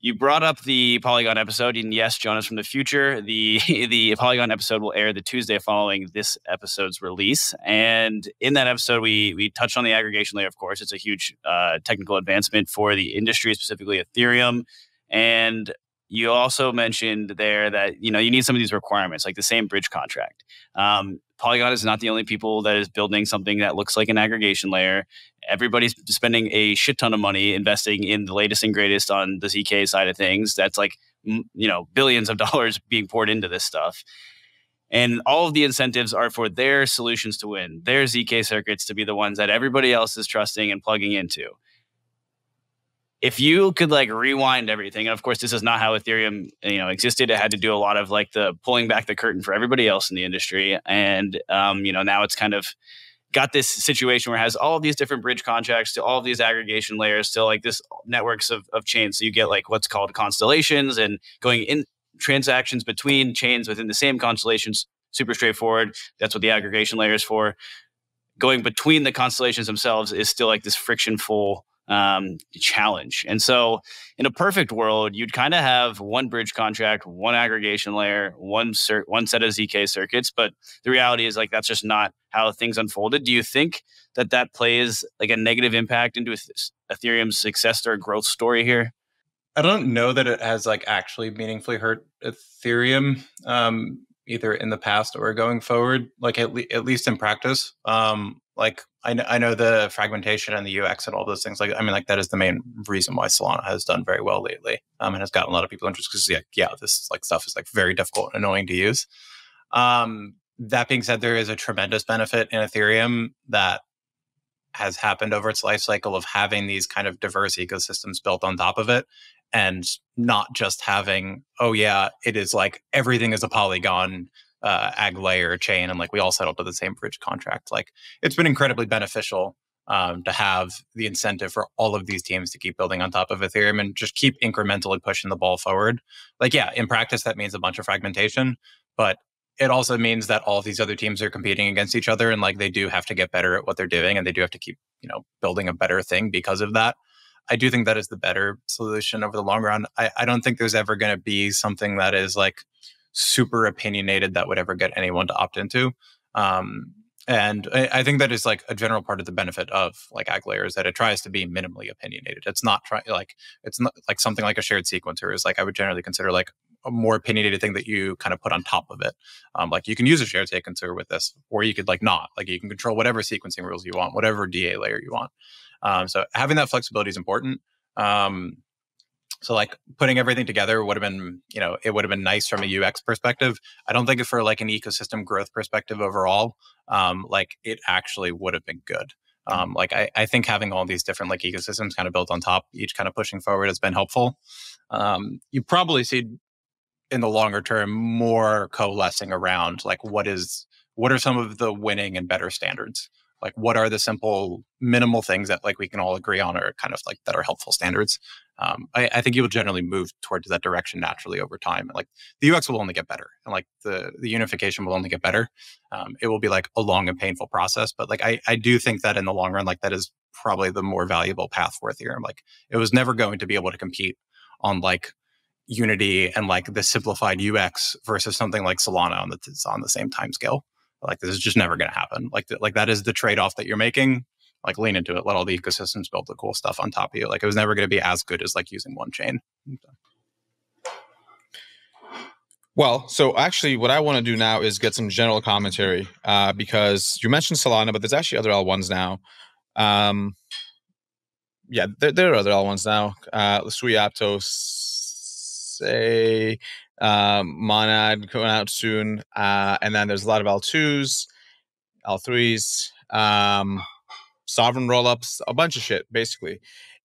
you brought up the Polygon episode, and yes, Jonas from the future. The the Polygon episode will air the Tuesday following this episode's release, and in that episode, we we touched on the aggregation layer. Of course, it's a huge uh, technical advancement for the industry, specifically Ethereum, and you also mentioned there that you know you need some of these requirements, like the same bridge contract. Um, Polygon is not the only people that is building something that looks like an aggregation layer. Everybody's spending a shit ton of money investing in the latest and greatest on the ZK side of things. That's like you know billions of dollars being poured into this stuff. And all of the incentives are for their solutions to win, their ZK circuits to be the ones that everybody else is trusting and plugging into if you could like rewind everything, and of course, this is not how Ethereum you know existed. It had to do a lot of like the pulling back the curtain for everybody else in the industry, and um, you know now it's kind of got this situation where it has all of these different bridge contracts to all of these aggregation layers to like this networks of, of chains. So you get like what's called constellations and going in transactions between chains within the same constellations. Super straightforward. That's what the aggregation layer is for. Going between the constellations themselves is still like this frictionful um, challenge. And so, in a perfect world, you'd kind of have one bridge contract, one aggregation layer, one cert, one set of zk circuits. But the reality is, like, that's just not how things unfolded. Do you think that that plays like a negative impact into Ethereum's success or growth story here? I don't know that it has like actually meaningfully hurt Ethereum. Um, either in the past or going forward, like at, le- at least in practice. Um, like I, kn- I know the fragmentation and the UX and all those things. Like I mean, like that is the main reason why Solana has done very well lately, um, and has gotten a lot of people interested because yeah, yeah, this like stuff is like very difficult and annoying to use. Um, that being said, there is a tremendous benefit in Ethereum that has happened over its life cycle of having these kind of diverse ecosystems built on top of it and not just having oh yeah it is like everything is a polygon uh, AggLayer chain and like we all settled to the same bridge contract like it's been incredibly beneficial um, to have the incentive for all of these teams to keep building on top of Ethereum and just keep incrementally pushing the ball forward. Like, yeah, in practice, that means a bunch of fragmentation, but it also means that all these other teams are competing against each other and like they do have to get better at what they're doing and they do have to keep, you know, building a better thing because of that. I do think that is the better solution over the long run. I, I don't think there's ever going to be something that is like super opinionated that would ever get anyone to opt into. Um, and I, I, think that is like a general part of the benefit of like AggLayer is that it tries to be minimally opinionated. It's not trying like it's not like something like a shared sequencer is like I would generally consider like a more opinionated thing that you kind of put on top of it. Um, like you can use a shared sequencer with this, or you could like not. Like you can control whatever sequencing rules you want, whatever DA layer you want. Um, so having that flexibility is important. Um, so like putting everything together would have been, you know, it would have been nice from a UX perspective. I don't think for like an ecosystem growth perspective overall, um, like it actually would have been good. Mm. Um, like I, I think having all these different like ecosystems kind of built on top, each kind of pushing forward has been helpful. Um, you probably see in the longer term more coalescing around like what is what are some of the winning and better standards like what are the simple minimal things that like we can all agree on are kind of like that are helpful standards um, I, I, think you will generally move towards that direction naturally over time like the ux will only get better and like the the unification will only get better um, it will be like a long and painful process but like I, I do think that in the long run like that is probably the more valuable path for ethereum like it was never going to be able to compete on like unity and like the simplified ux versus something like solana on the on the same time scale like this is just never going to happen. Like like that is the trade off that you're making. Like lean into it. Let all the ecosystems build the cool stuff on top of you. Like it was never going to be as good as like using one chain. Well, so actually, what I want to do now is get some general commentary uh, because you mentioned Solana, but there's actually other L1s now. Um, yeah, there, there, are other L1s now. Uh, Sui Aptos, say um, Monad coming out soon, uh, and then there's a lot of L2s, L3s, um, sovereign rollups, a bunch of shit basically.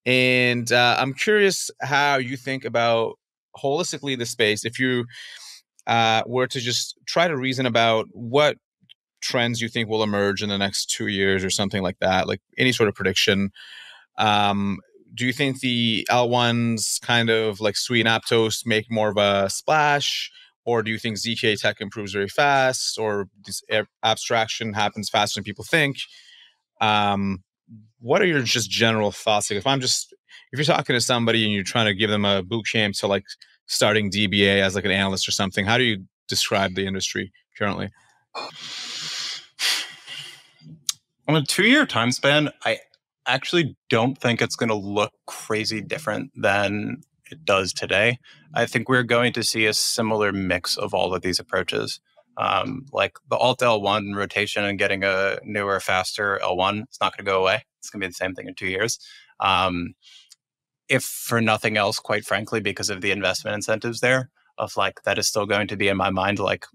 And uh, I'm curious how you think about holistically the space. If you uh, were to just try to reason about what trends you think will emerge in the next two years or something like that, like any sort of prediction. Um, do you think the L1s kind of like and Aptos make more of a splash? Or do you think ZK tech improves very fast or this abstraction happens faster than people think? Um, what are your just general thoughts? Like if I'm just, if you're talking to somebody and you're trying to give them a boot camp to like starting DBA as like an analyst or something, how do you describe the industry currently? On a two year time span, I actually don't think it's going to look crazy different than it does today. I think we're going to see a similar mix of all of these approaches. Um, like the alt L1 rotation and getting a newer, faster L1, it's not going to go away. It's going to be the same thing in two years. Um, if for nothing else, quite frankly, because of the investment incentives there, of like that is still going to be in my mind, like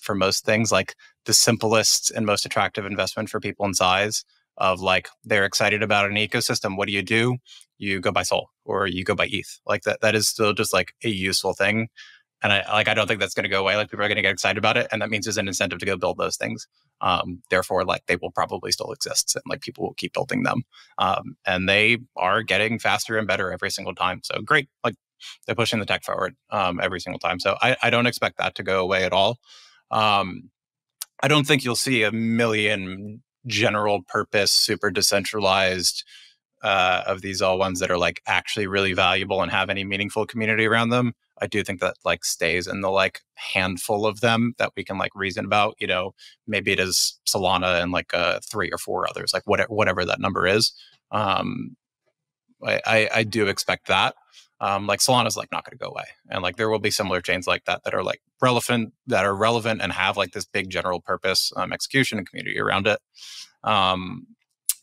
for most things, like the simplest and most attractive investment for people in size of like they're excited about an ecosystem. What do you do? You go buy Sol or you go buy ETH. Like that that is still just like a useful thing. And I like I don't think that's going to go away. Like people are going to get excited about it, and that means there's an incentive to go build those things. Um, therefore, like they will probably still exist, and like people will keep building them. Um, and they are getting faster and better every single time. So great, like they're pushing the tech forward um, every single time. So I, I don't expect that to go away at all. Um, I don't think you'll see a million general purpose, super decentralized uh, of these all ones that are like actually really valuable and have any meaningful community around them. I do think that like stays in the like handful of them that we can like reason about. You know, maybe it is Solana and like uh, three or four others, like whatever whatever that number is. Um, I, I, I do expect that um, like Solana's like not going to go away, and like there will be similar chains like that that are like relevant, that are relevant and have like this big general purpose um, execution and community around it. Um,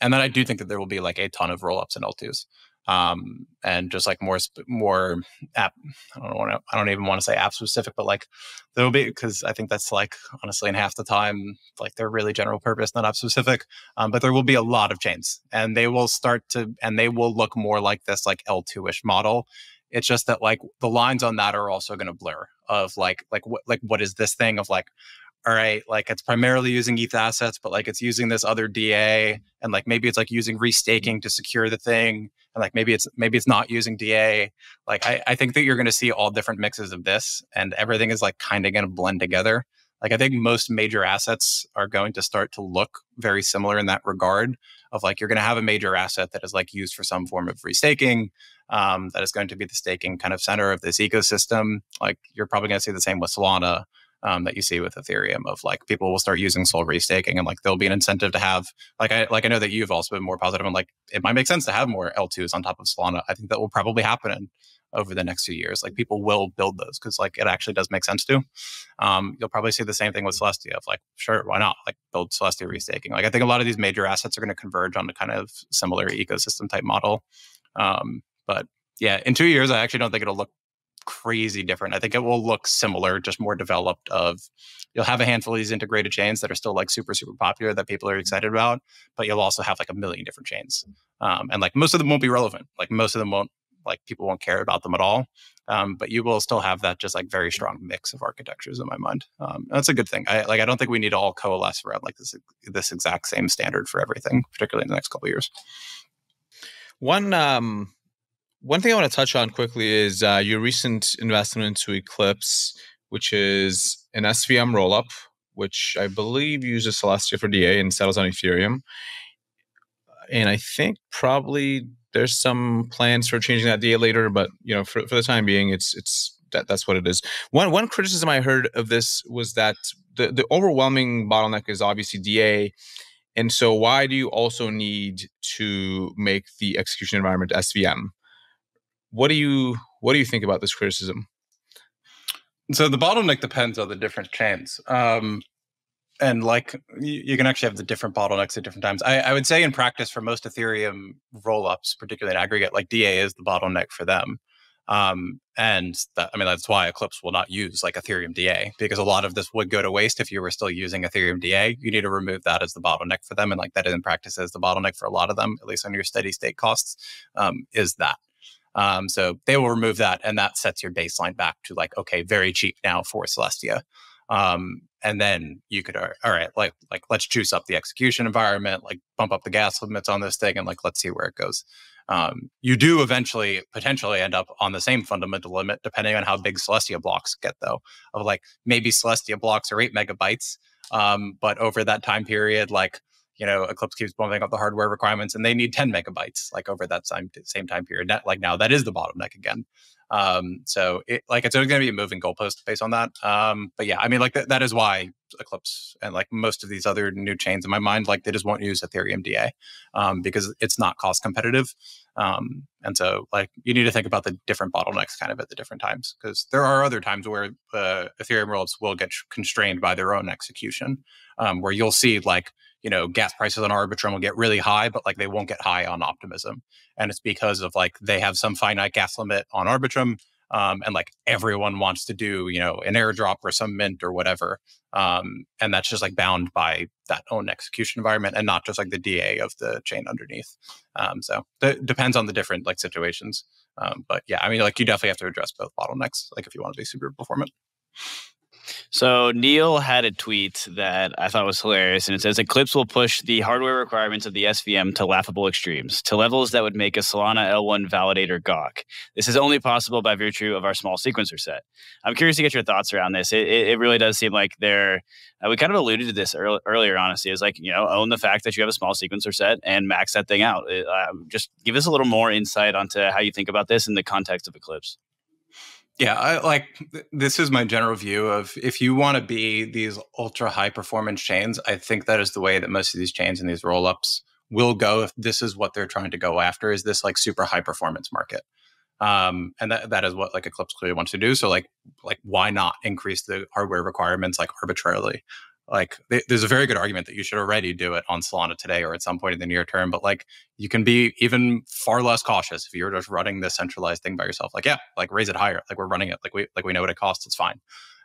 and then I do think that there will be like a ton of rollups and L2s um, and just like more more app. I don't want to. I don't even want to say app specific, but like there will be because I think that's like honestly in half the time like they're really general purpose, not app specific. Um, but there will be a lot of chains, and they will start to and they will look more like this like L two ish model. It's just that like the lines on that are also going to blur of like like what like what is this thing of like all right, like it's primarily using ETH assets, but like it's using this other DA, and like maybe it's like using restaking to secure the thing, and like maybe it's maybe it's not using DA. Like I, I think that you're going to see all different mixes of this, and everything is like kind of going to blend together. Like I think most major assets are going to start to look very similar in that regard. Of like you're going to have a major asset that is like used for some form of restaking, um, that is going to be the staking kind of center of this ecosystem. Like you're probably going to see the same with Solana um, that you see with Ethereum of like people will start using Sol restaking and like there'll be an incentive to have like I like I know that you've also been more positive and like it might make sense to have more L2s on top of Solana. I think that will probably happen in, over the next few years. Like people will build those because like it actually does make sense to. Um, you'll probably see the same thing with Celestia of like, sure, why not? Like build Celestia restaking. Like I think a lot of these major assets are going to converge on the kind of similar ecosystem type model. Um, but yeah, in two years, I actually don't think it'll look crazy different. I think it will look similar, just more developed. Of you'll have a handful of these integrated chains that are still like super super popular that people are excited about, but you'll also have like a million different chains, um, and like most of them won't be relevant. Like most of them won't like people won't care about them at all. Um, but you will still have that just like very strong mix of architectures in my mind. Um, that's a good thing. I like I don't think we need to all coalesce around like this this exact same standard for everything, particularly in the next couple years. One um one thing I want to touch on quickly is uh, your recent investment into Eclipse, which is an SVM rollup, which I believe uses Celestia for DA and settles on Ethereum. And I think probably there's some plans for changing that DA later, but you know, for, for the time being, it's it's that that's what it is. One one criticism I heard of this was that the the overwhelming bottleneck is obviously DA. And so, why do you also need to make the execution environment SVM? What do you what do you think about this criticism? So the bottleneck depends on the different chains. Um, and like you, can actually have the different bottlenecks at different times. I, I, would say in practice for most Ethereum rollups, particularly in aggregate, like DA is the bottleneck for them. Um, and that, I mean, that's why Eclipse will not use like Ethereum DA because a lot of this would go to waste if you were still using Ethereum DA. You need to remove that as the bottleneck for them. And like that in practice is the bottleneck for a lot of them, at least on your steady state costs, um, is that. Um, so they will remove that, and that sets your baseline back to like, okay, very cheap now for Celestia. Um, and then you could, all right, like, like let's juice up the execution environment, like bump up the gas limits on this thing, and like let's see where it goes. Um, you do eventually potentially end up on the same fundamental limit, depending on how big Celestia blocks get, though. Of like maybe Celestia blocks are eight megabytes, um, but over that time period, like you know, Eclipse keeps bumping up the hardware requirements and they need 10 megabytes like over that same, same time period. That, like now that is the bottleneck again. Um, so it, like it's always going to be a moving goalpost based on that. Um, but yeah, I mean, like th- that is why Eclipse and like most of these other new chains in my mind, like they just won't use Ethereum DA um, because it's not cost competitive. Um, and so like you need to think about the different bottlenecks kind of at the different times because there are other times where uh, Ethereum worlds will get constrained by their own execution, um, where you'll see like you know, gas prices on Arbitrum will get really high, but like they won't get high on Optimism. And it's because of like they have some finite gas limit on Arbitrum. Um, and like everyone wants to do, you know, an airdrop or some mint or whatever. Um, and that's just like bound by that own execution environment and not just like the DA of the chain underneath. Um, so it depends on the different like situations. Um, but yeah, I mean, like you definitely have to address both bottlenecks, like if you want to be super performant. So Neel had a tweet that I thought was hilarious, and it says Eclipse will push the hardware requirements of the SVM to laughable extremes, to levels that would make a Solana L1 validator gawk. This is only possible by virtue of our small sequencer set. I'm curious to get your thoughts around this. It, it, it really does seem like they're. Uh, we kind of alluded to this earlier, honestly. Is like you know own the fact that you have a small sequencer set and max that thing out. It, uh, just give us a little more insight onto how you think about this in the context of Eclipse. Yeah, I like this is my general view of if you want to be these ultra high performance chains, I think that is the way that most of these chains and these rollups will go if this is what they're trying to go after is this like super high performance market. Um, and that, that is what like Eclipse clearly wants to do. So like like why not increase the hardware requirements like arbitrarily? Like there's a very good argument that you should already do it on Solana today or at some point in the near term. But like you can be even far less cautious if you're just running this centralized thing by yourself. Like yeah, like raise it higher. Like we're running it. Like we like we know what it costs. It's fine.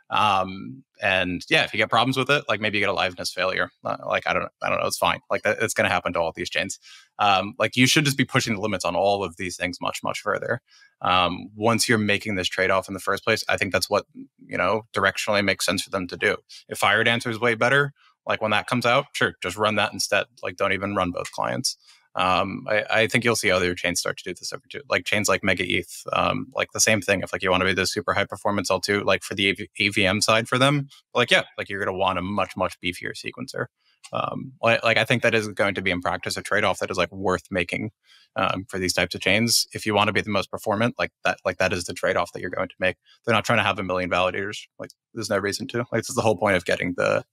Um, and yeah, if you get problems with it, like maybe you get a liveness failure. Uh, like I don't, I don't know, it's fine. Like that, it's going to happen to all these chains. Um, like you should just be pushing the limits on all of these things much, much further. Um, once you're making this trade off in the first place, I think that's what you know directionally makes sense for them to do. If Firedancer is way better, like when that comes out, sure, just run that instead. Like don't even run both clients. Um, I, I, think you'll see other chains start to do this over too, like chains like MegaETH, um, like the same thing. If like you want to be the super high performance L2, like for the AV- AVM side for them, like yeah, like you're going to want a much much beefier sequencer. Um, like, I think that is going to be in practice a trade off that is like worth making um, for these types of chains. If you want to be the most performant, like that, like that is the trade off that you're going to make. They're not trying to have a million validators. Like there's no reason to. Like this is the whole point of getting the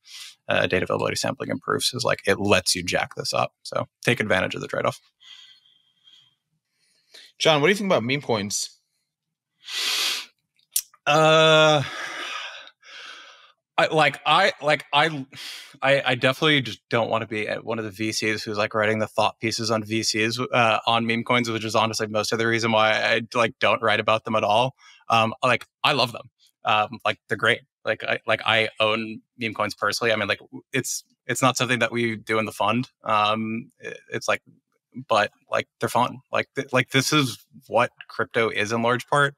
uh, data availability sampling and proofs is like it lets you jack this up. So take advantage of the trade off. Jon, what do you think about meme coins? Uh I, like I like I, I, I definitely just don't want to be one of the VCs who's like writing the thought pieces on VCs uh, on meme coins, which is honestly most of the reason why I like don't write about them at all. Um, like I love them, um, like they're great. Like I like I own meme coins personally. I mean, like it's it's not something that we do in the fund. Um, it, it's like, but like they're fun. Like th- like this is what crypto is in large part.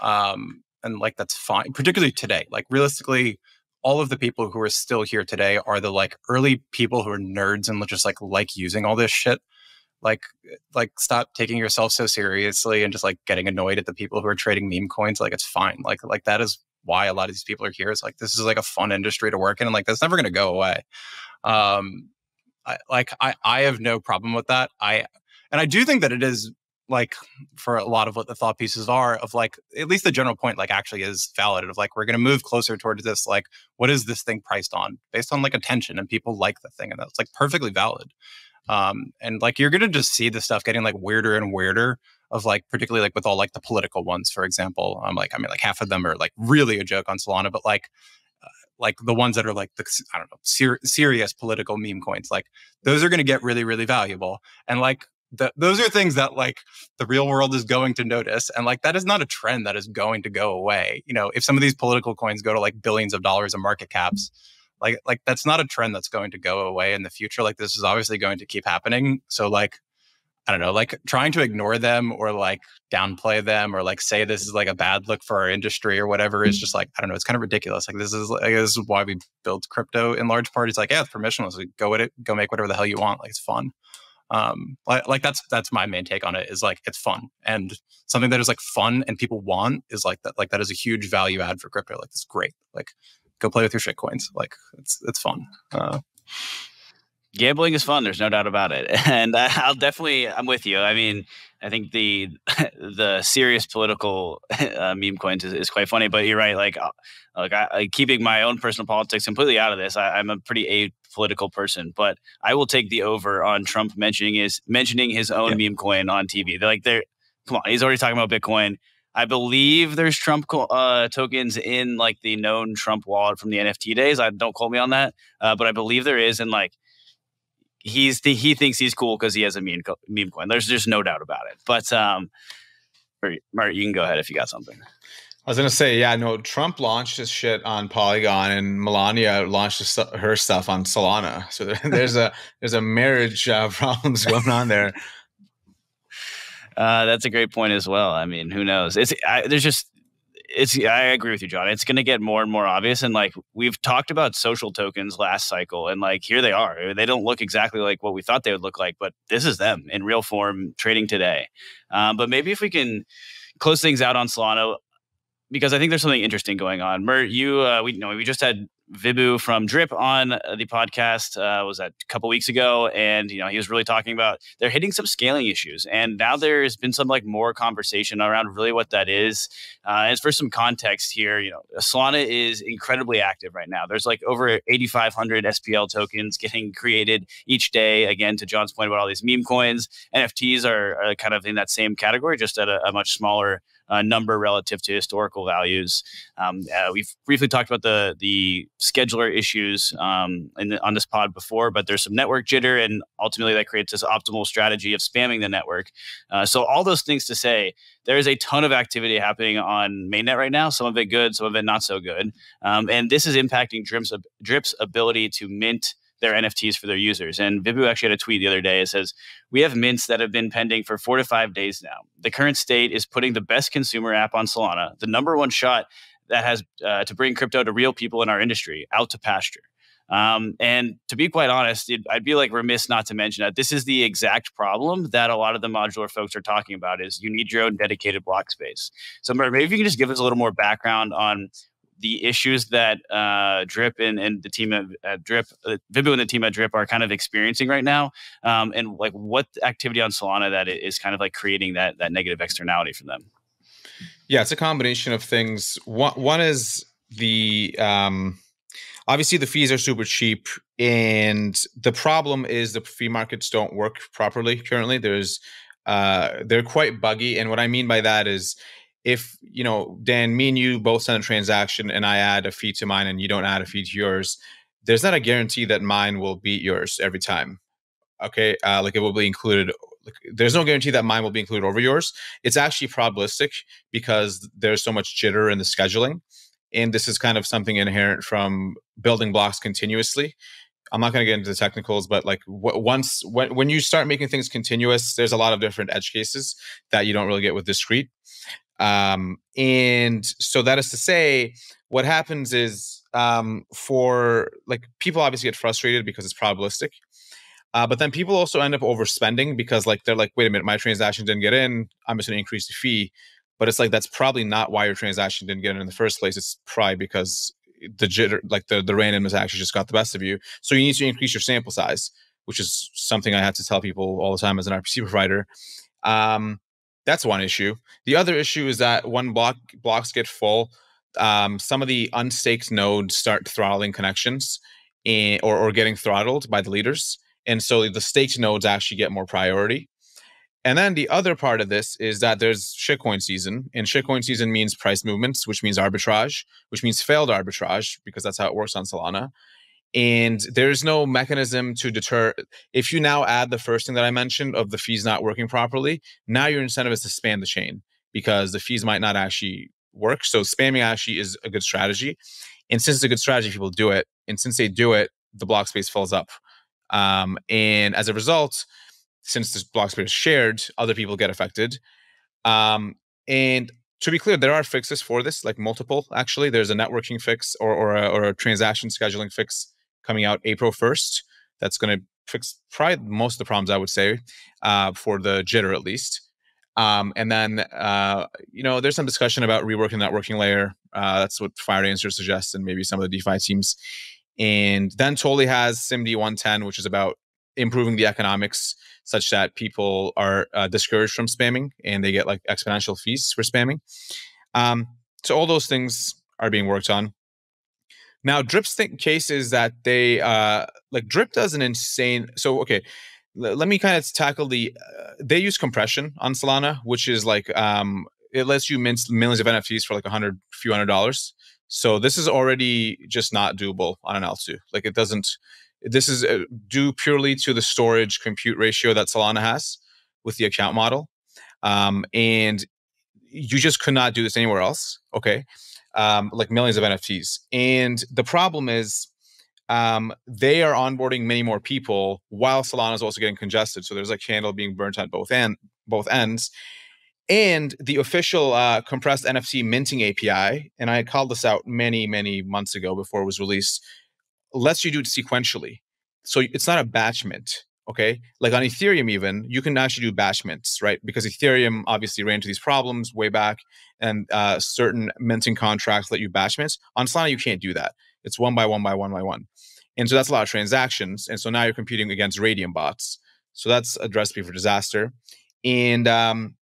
Um, and like that's fine, particularly today. Like realistically all of the people who are still here today are the like early people who are nerds and just like like using all this shit. Like like stop taking yourself so seriously and just like getting annoyed at the people who are trading meme coins like it's fine. Like like that is why a lot of these people are here. It's like this is like a fun industry to work in and like that's never going to go away. Um I, like i i have no problem with that. I and i do think that it is like for a lot of what the thought pieces are of like at least the general point like actually is valid of like we're going to move closer towards this like what is this thing priced on based on like attention and people like the thing and that's like perfectly valid. Um and like you're going to just see the stuff getting like weirder and weirder of like particularly like with all like the political ones for example. I'm um, like i mean like half of them are like really a joke on solana but like uh, like the ones that are like the i don't know ser- serious political meme coins like those are going to get really really valuable. And like that those are things that like the real world is going to notice and like that is not a trend that is going to go away. You know if some of these political coins go to like billions of dollars of market caps like like that's not a trend that's going to go away in the future. Like this is obviously going to keep happening. So like i don't know like trying to ignore them or like downplay them or like say this is like a bad look for our industry or whatever is mm-hmm. just like i don't know it's kind of ridiculous. Like this is like this is why we built crypto in large part. It's like yeah it's permissionless. Like, go at it go make whatever the hell you want. Like it's fun um like, like that's that's my main take on it is like it's fun. And something that is like fun and people want is like that like that is a huge value add for crypto. Like it's great. Like go play with your shit coins like it's it's fun. Uh gambling is fun. There's no doubt about it. And i'll definitely i'm with you. I mean i think the the serious political uh, meme coins is, is, quite funny but you're right like uh, like I, I, keeping my own personal politics completely out of this I, i'm a pretty apolitical person but i will take the over on trump mentioning his mentioning his own yeah. meme coin on tv they're like they're come on he's already talking about bitcoin I believe there's Trump uh, tokens in like the known Trump wallet from the NFT days. I don't quote me on that, uh, but I believe there is. And like, he's the, he thinks he's cool because he has a meme, co- meme coin. There's just no doubt about it. But um, Mert, you can go ahead if you got something. I was gonna say, yeah, no. Trump launched his shit on Polygon, and Melania launched her stuff on Solana. So there's a there's a marriage uh, problems going on there. Uh, that's a great point as well. I mean, who knows? It's I, there's just it's I agree with you, Jon. It's going to get more and more obvious, and like we've talked about social tokens last cycle, and like here they are. They don't look exactly like what we thought they would look like, but this is them in real form trading today. Um, but maybe if we can close things out on Solana, because I think there's something interesting going on. Mert, you uh, we you know we just had Vibhu from Drip on uh, the podcast uh, was a couple weeks ago, and you know he was really talking about they're hitting some scaling issues, and now there's been some like more conversation around really what that is. Uh, as for some context here, you know Solana is incredibly active right now. There's like over 8,500 SPL tokens getting created each day. Again, to Jon's point about all these meme coins, NFTs are, are kind of in that same category, just at a, a much smaller uh, number relative to historical values. Um, uh, we've briefly talked about the the scheduler issues um, the, on this pod before, but there's some network jitter, and ultimately that creates this optimal strategy of spamming the network. Uh, so all those things to say, there is a ton of activity happening on mainnet right now. Some of it good, some of it not so good, um, and this is impacting Drip's, Drip's ability to mint their NFTs for their users. And Vibhu actually had a tweet the other day. It says, We have mints that have been pending for four to five days now. The current state is putting the best consumer app on Solana, the number one shot that has uh, to bring crypto to real people in our industry out to pasture. Um, and to be quite honest, it, I'd be like remiss not to mention that this is the exact problem that a lot of the modular folks are talking about is you need your own dedicated block space. So maybe you can just give us a little more background on the issues that uh, Drip and, and the team at, at Drip, uh, Vibhu and the team at Drip are kind of experiencing right now, um, and like what activity on Solana that is kind of like creating that that negative externality for them. Yeah, it's a combination of things. One one is the um, obviously the fees are super cheap, and the problem is the fee markets don't work properly currently. There's uh, they're quite buggy, and what I mean by that is if you know dan me and you both send a transaction and i add a fee to mine and you don't add a fee to yours there's not a guarantee that mine will beat yours every time okay? Uh, like it will be included like, there's no guarantee that mine will be included over yours. It's actually probabilistic because there's so much jitter in the scheduling and this is kind of something inherent from building blocks continuously. I'm not going to get into the technicals but like w- once when, when you start making things continuous there's a lot of different edge cases that you don't really get with discrete um, and so that is to say, what happens is um, for like people obviously get frustrated because it's probabilistic. Uh, but then people also end up overspending because like they're like, wait a minute, my transaction didn't get in. I'm just going to increase the fee. But it's like that's probably not why your transaction didn't get in in the first place. It's probably because the jitter, like the the randomness actually just got the best of you. So you need to increase your sample size, which is something I have to tell people all the time as an RPC provider. Um, that's one issue. The other issue is that when block blocks get full, um, some of the unstaked nodes start throttling connections and, or, or getting throttled by the leaders. And so the staked nodes actually get more priority. And then the other part of this is that there's shitcoin season, and shitcoin season means price movements, which means arbitrage, which means failed arbitrage, because that's how it works on Solana and there's no mechanism to deter if you now add the first thing that i mentioned of the fees not working properly now your incentive is to spam the chain because the fees might not actually work so spamming actually is a good strategy and since it's a good strategy people do it and since they do it the block space fills up um, and as a result since this block space is shared other people get affected um, and to be clear, there are fixes for this, like multiple. Actually, there's a networking fix or or a, or a transaction scheduling fix coming out April 1st. That's going to fix probably most of the problems, I would say, uh, for the jitter at least. Um, and then, uh, you know, there's some discussion about reworking the networking layer. Uh, that's what Firedancer suggests, and maybe some of the DeFi teams. And then Toly has SIMD 110, which is about improving the economics such that people are uh, discouraged from spamming and they get like exponential fees for spamming. Um, so all those things are being worked on. Now, Drip's case is that they uh, like Drip does an insane. So okay, l- let me kind of tackle the. Uh, they use compression on Solana, which is like um, it lets you mint millions of NFTs for like a hundred, few hundred dollars. So this is already just not doable on an L2. Like it doesn't. This is uh, due purely to the storage compute ratio that Solana has with the account model, um, and you just could not do this anywhere else. Okay um, like millions of NFTs. And the problem is um, they are onboarding many more people while Solana is also getting congested. So there's a candle being burnt at both end both ends. And the official uh, compressed NFT minting API, and I called this out many, many months ago before it was released, lets you do it sequentially. So it's not a batch mint. Okay. Like on Ethereum, even you can actually do batch mints, right? Because Ethereum obviously ran into these problems way back, and uh, certain minting contracts let you batch mint. On Solana, you can't do that. It's one by one by one by one. And so that's a lot of transactions. And so now you're competing against Raydium bots. So that's a recipe for disaster. And um,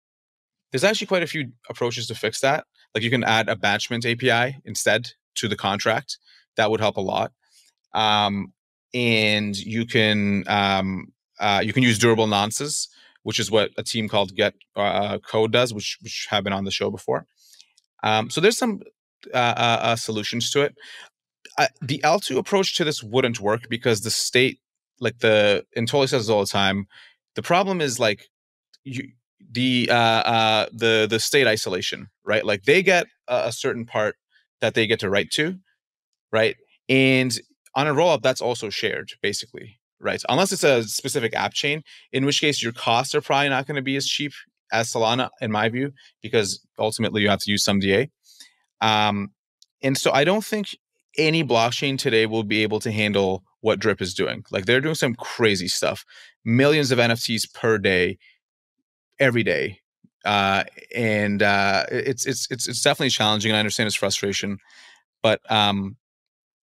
there's actually quite a few approaches to fix that. Like you can add a batch mint API instead to the contract. That would help a lot. Um, and you can um, uh, you can use durable nonces, which is what a team called Get uh, uh, Code does, which which have been on the show before. Um, so there's some uh, uh, uh, solutions to it. The L2 approach to this wouldn't work because the state, like the, and Toly says all the time, the problem is like you, the the the state isolation, right? Like they get a, a certain part that they get to write to, right? And on a rollup, that's also shared, basically, right? Unless it's a specific app chain, in which case your costs are probably not going to be as cheap as Solana, in my view, because ultimately you have to use some DA. Um, and so I don't think any blockchain today will be able to handle what Drip is doing. Like they're doing some crazy stuff, millions of NFTs per day, every day, uh, and uh, it's it's it's it's definitely challenging. I understand its frustration, but um,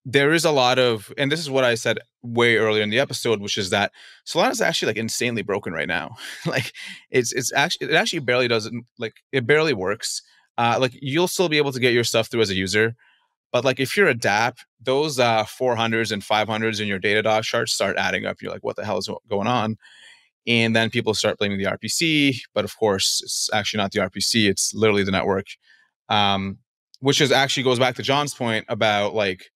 there is a lot of, and this is what I said way earlier in the episode, which is that Solana is actually like insanely broken right now. like it's it's actually it actually barely doesn't like it barely works. Uh, like you'll still be able to get your stuff through as a user, but like if you're a DApp, those uh 400s and 500s in your Datadog charts start adding up. You're like, what the hell is going on? And then people start blaming the RPC, but of course it's actually not the RPC; it's literally the network. Um, which is actually goes back to Jon's point about like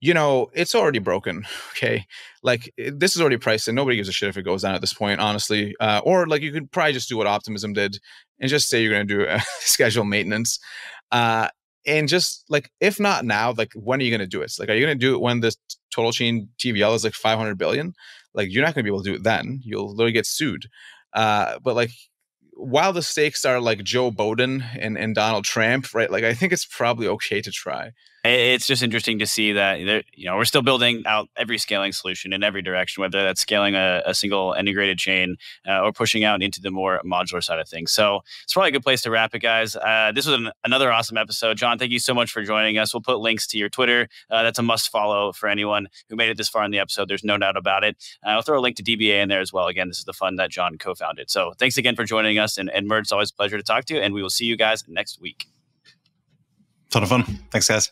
you know, it's already broken. Okay. Like this is already priced and nobody gives a shit if it goes down at this point, honestly. Uh, or like you could probably just do what Optimism did and just say you're going to do a schedule maintenance. Uh, and just like, if not now, like when are you going to do it? Like, are you going to do it when the total chain TVL is like 500 billion? Like, you're not going to be able to do it then. You'll literally get sued. Uh, but like, while the stakes are like Joe Biden and, and Donald Trump, right? Like, I think it's probably okay to try it's just interesting to see that you know we're still building out every scaling solution in every direction, whether that's scaling a, a single integrated chain uh, or pushing out into the more modular side of things. So it's probably a good place to wrap it, guys. Uh, this was an, another awesome episode, Jon. Thank you so much for joining us. We'll put links to your Twitter. Uh, that's a must follow for anyone who made it this far in the episode. There's no doubt about it. Uh, I'll throw a link to DBA in there as well. Again, this is the fund that Jon co-founded. So thanks again for joining us, and, and Mert, it's always a pleasure to talk to you. And we will see you guys next week. Ton of fun. Thanks, guys.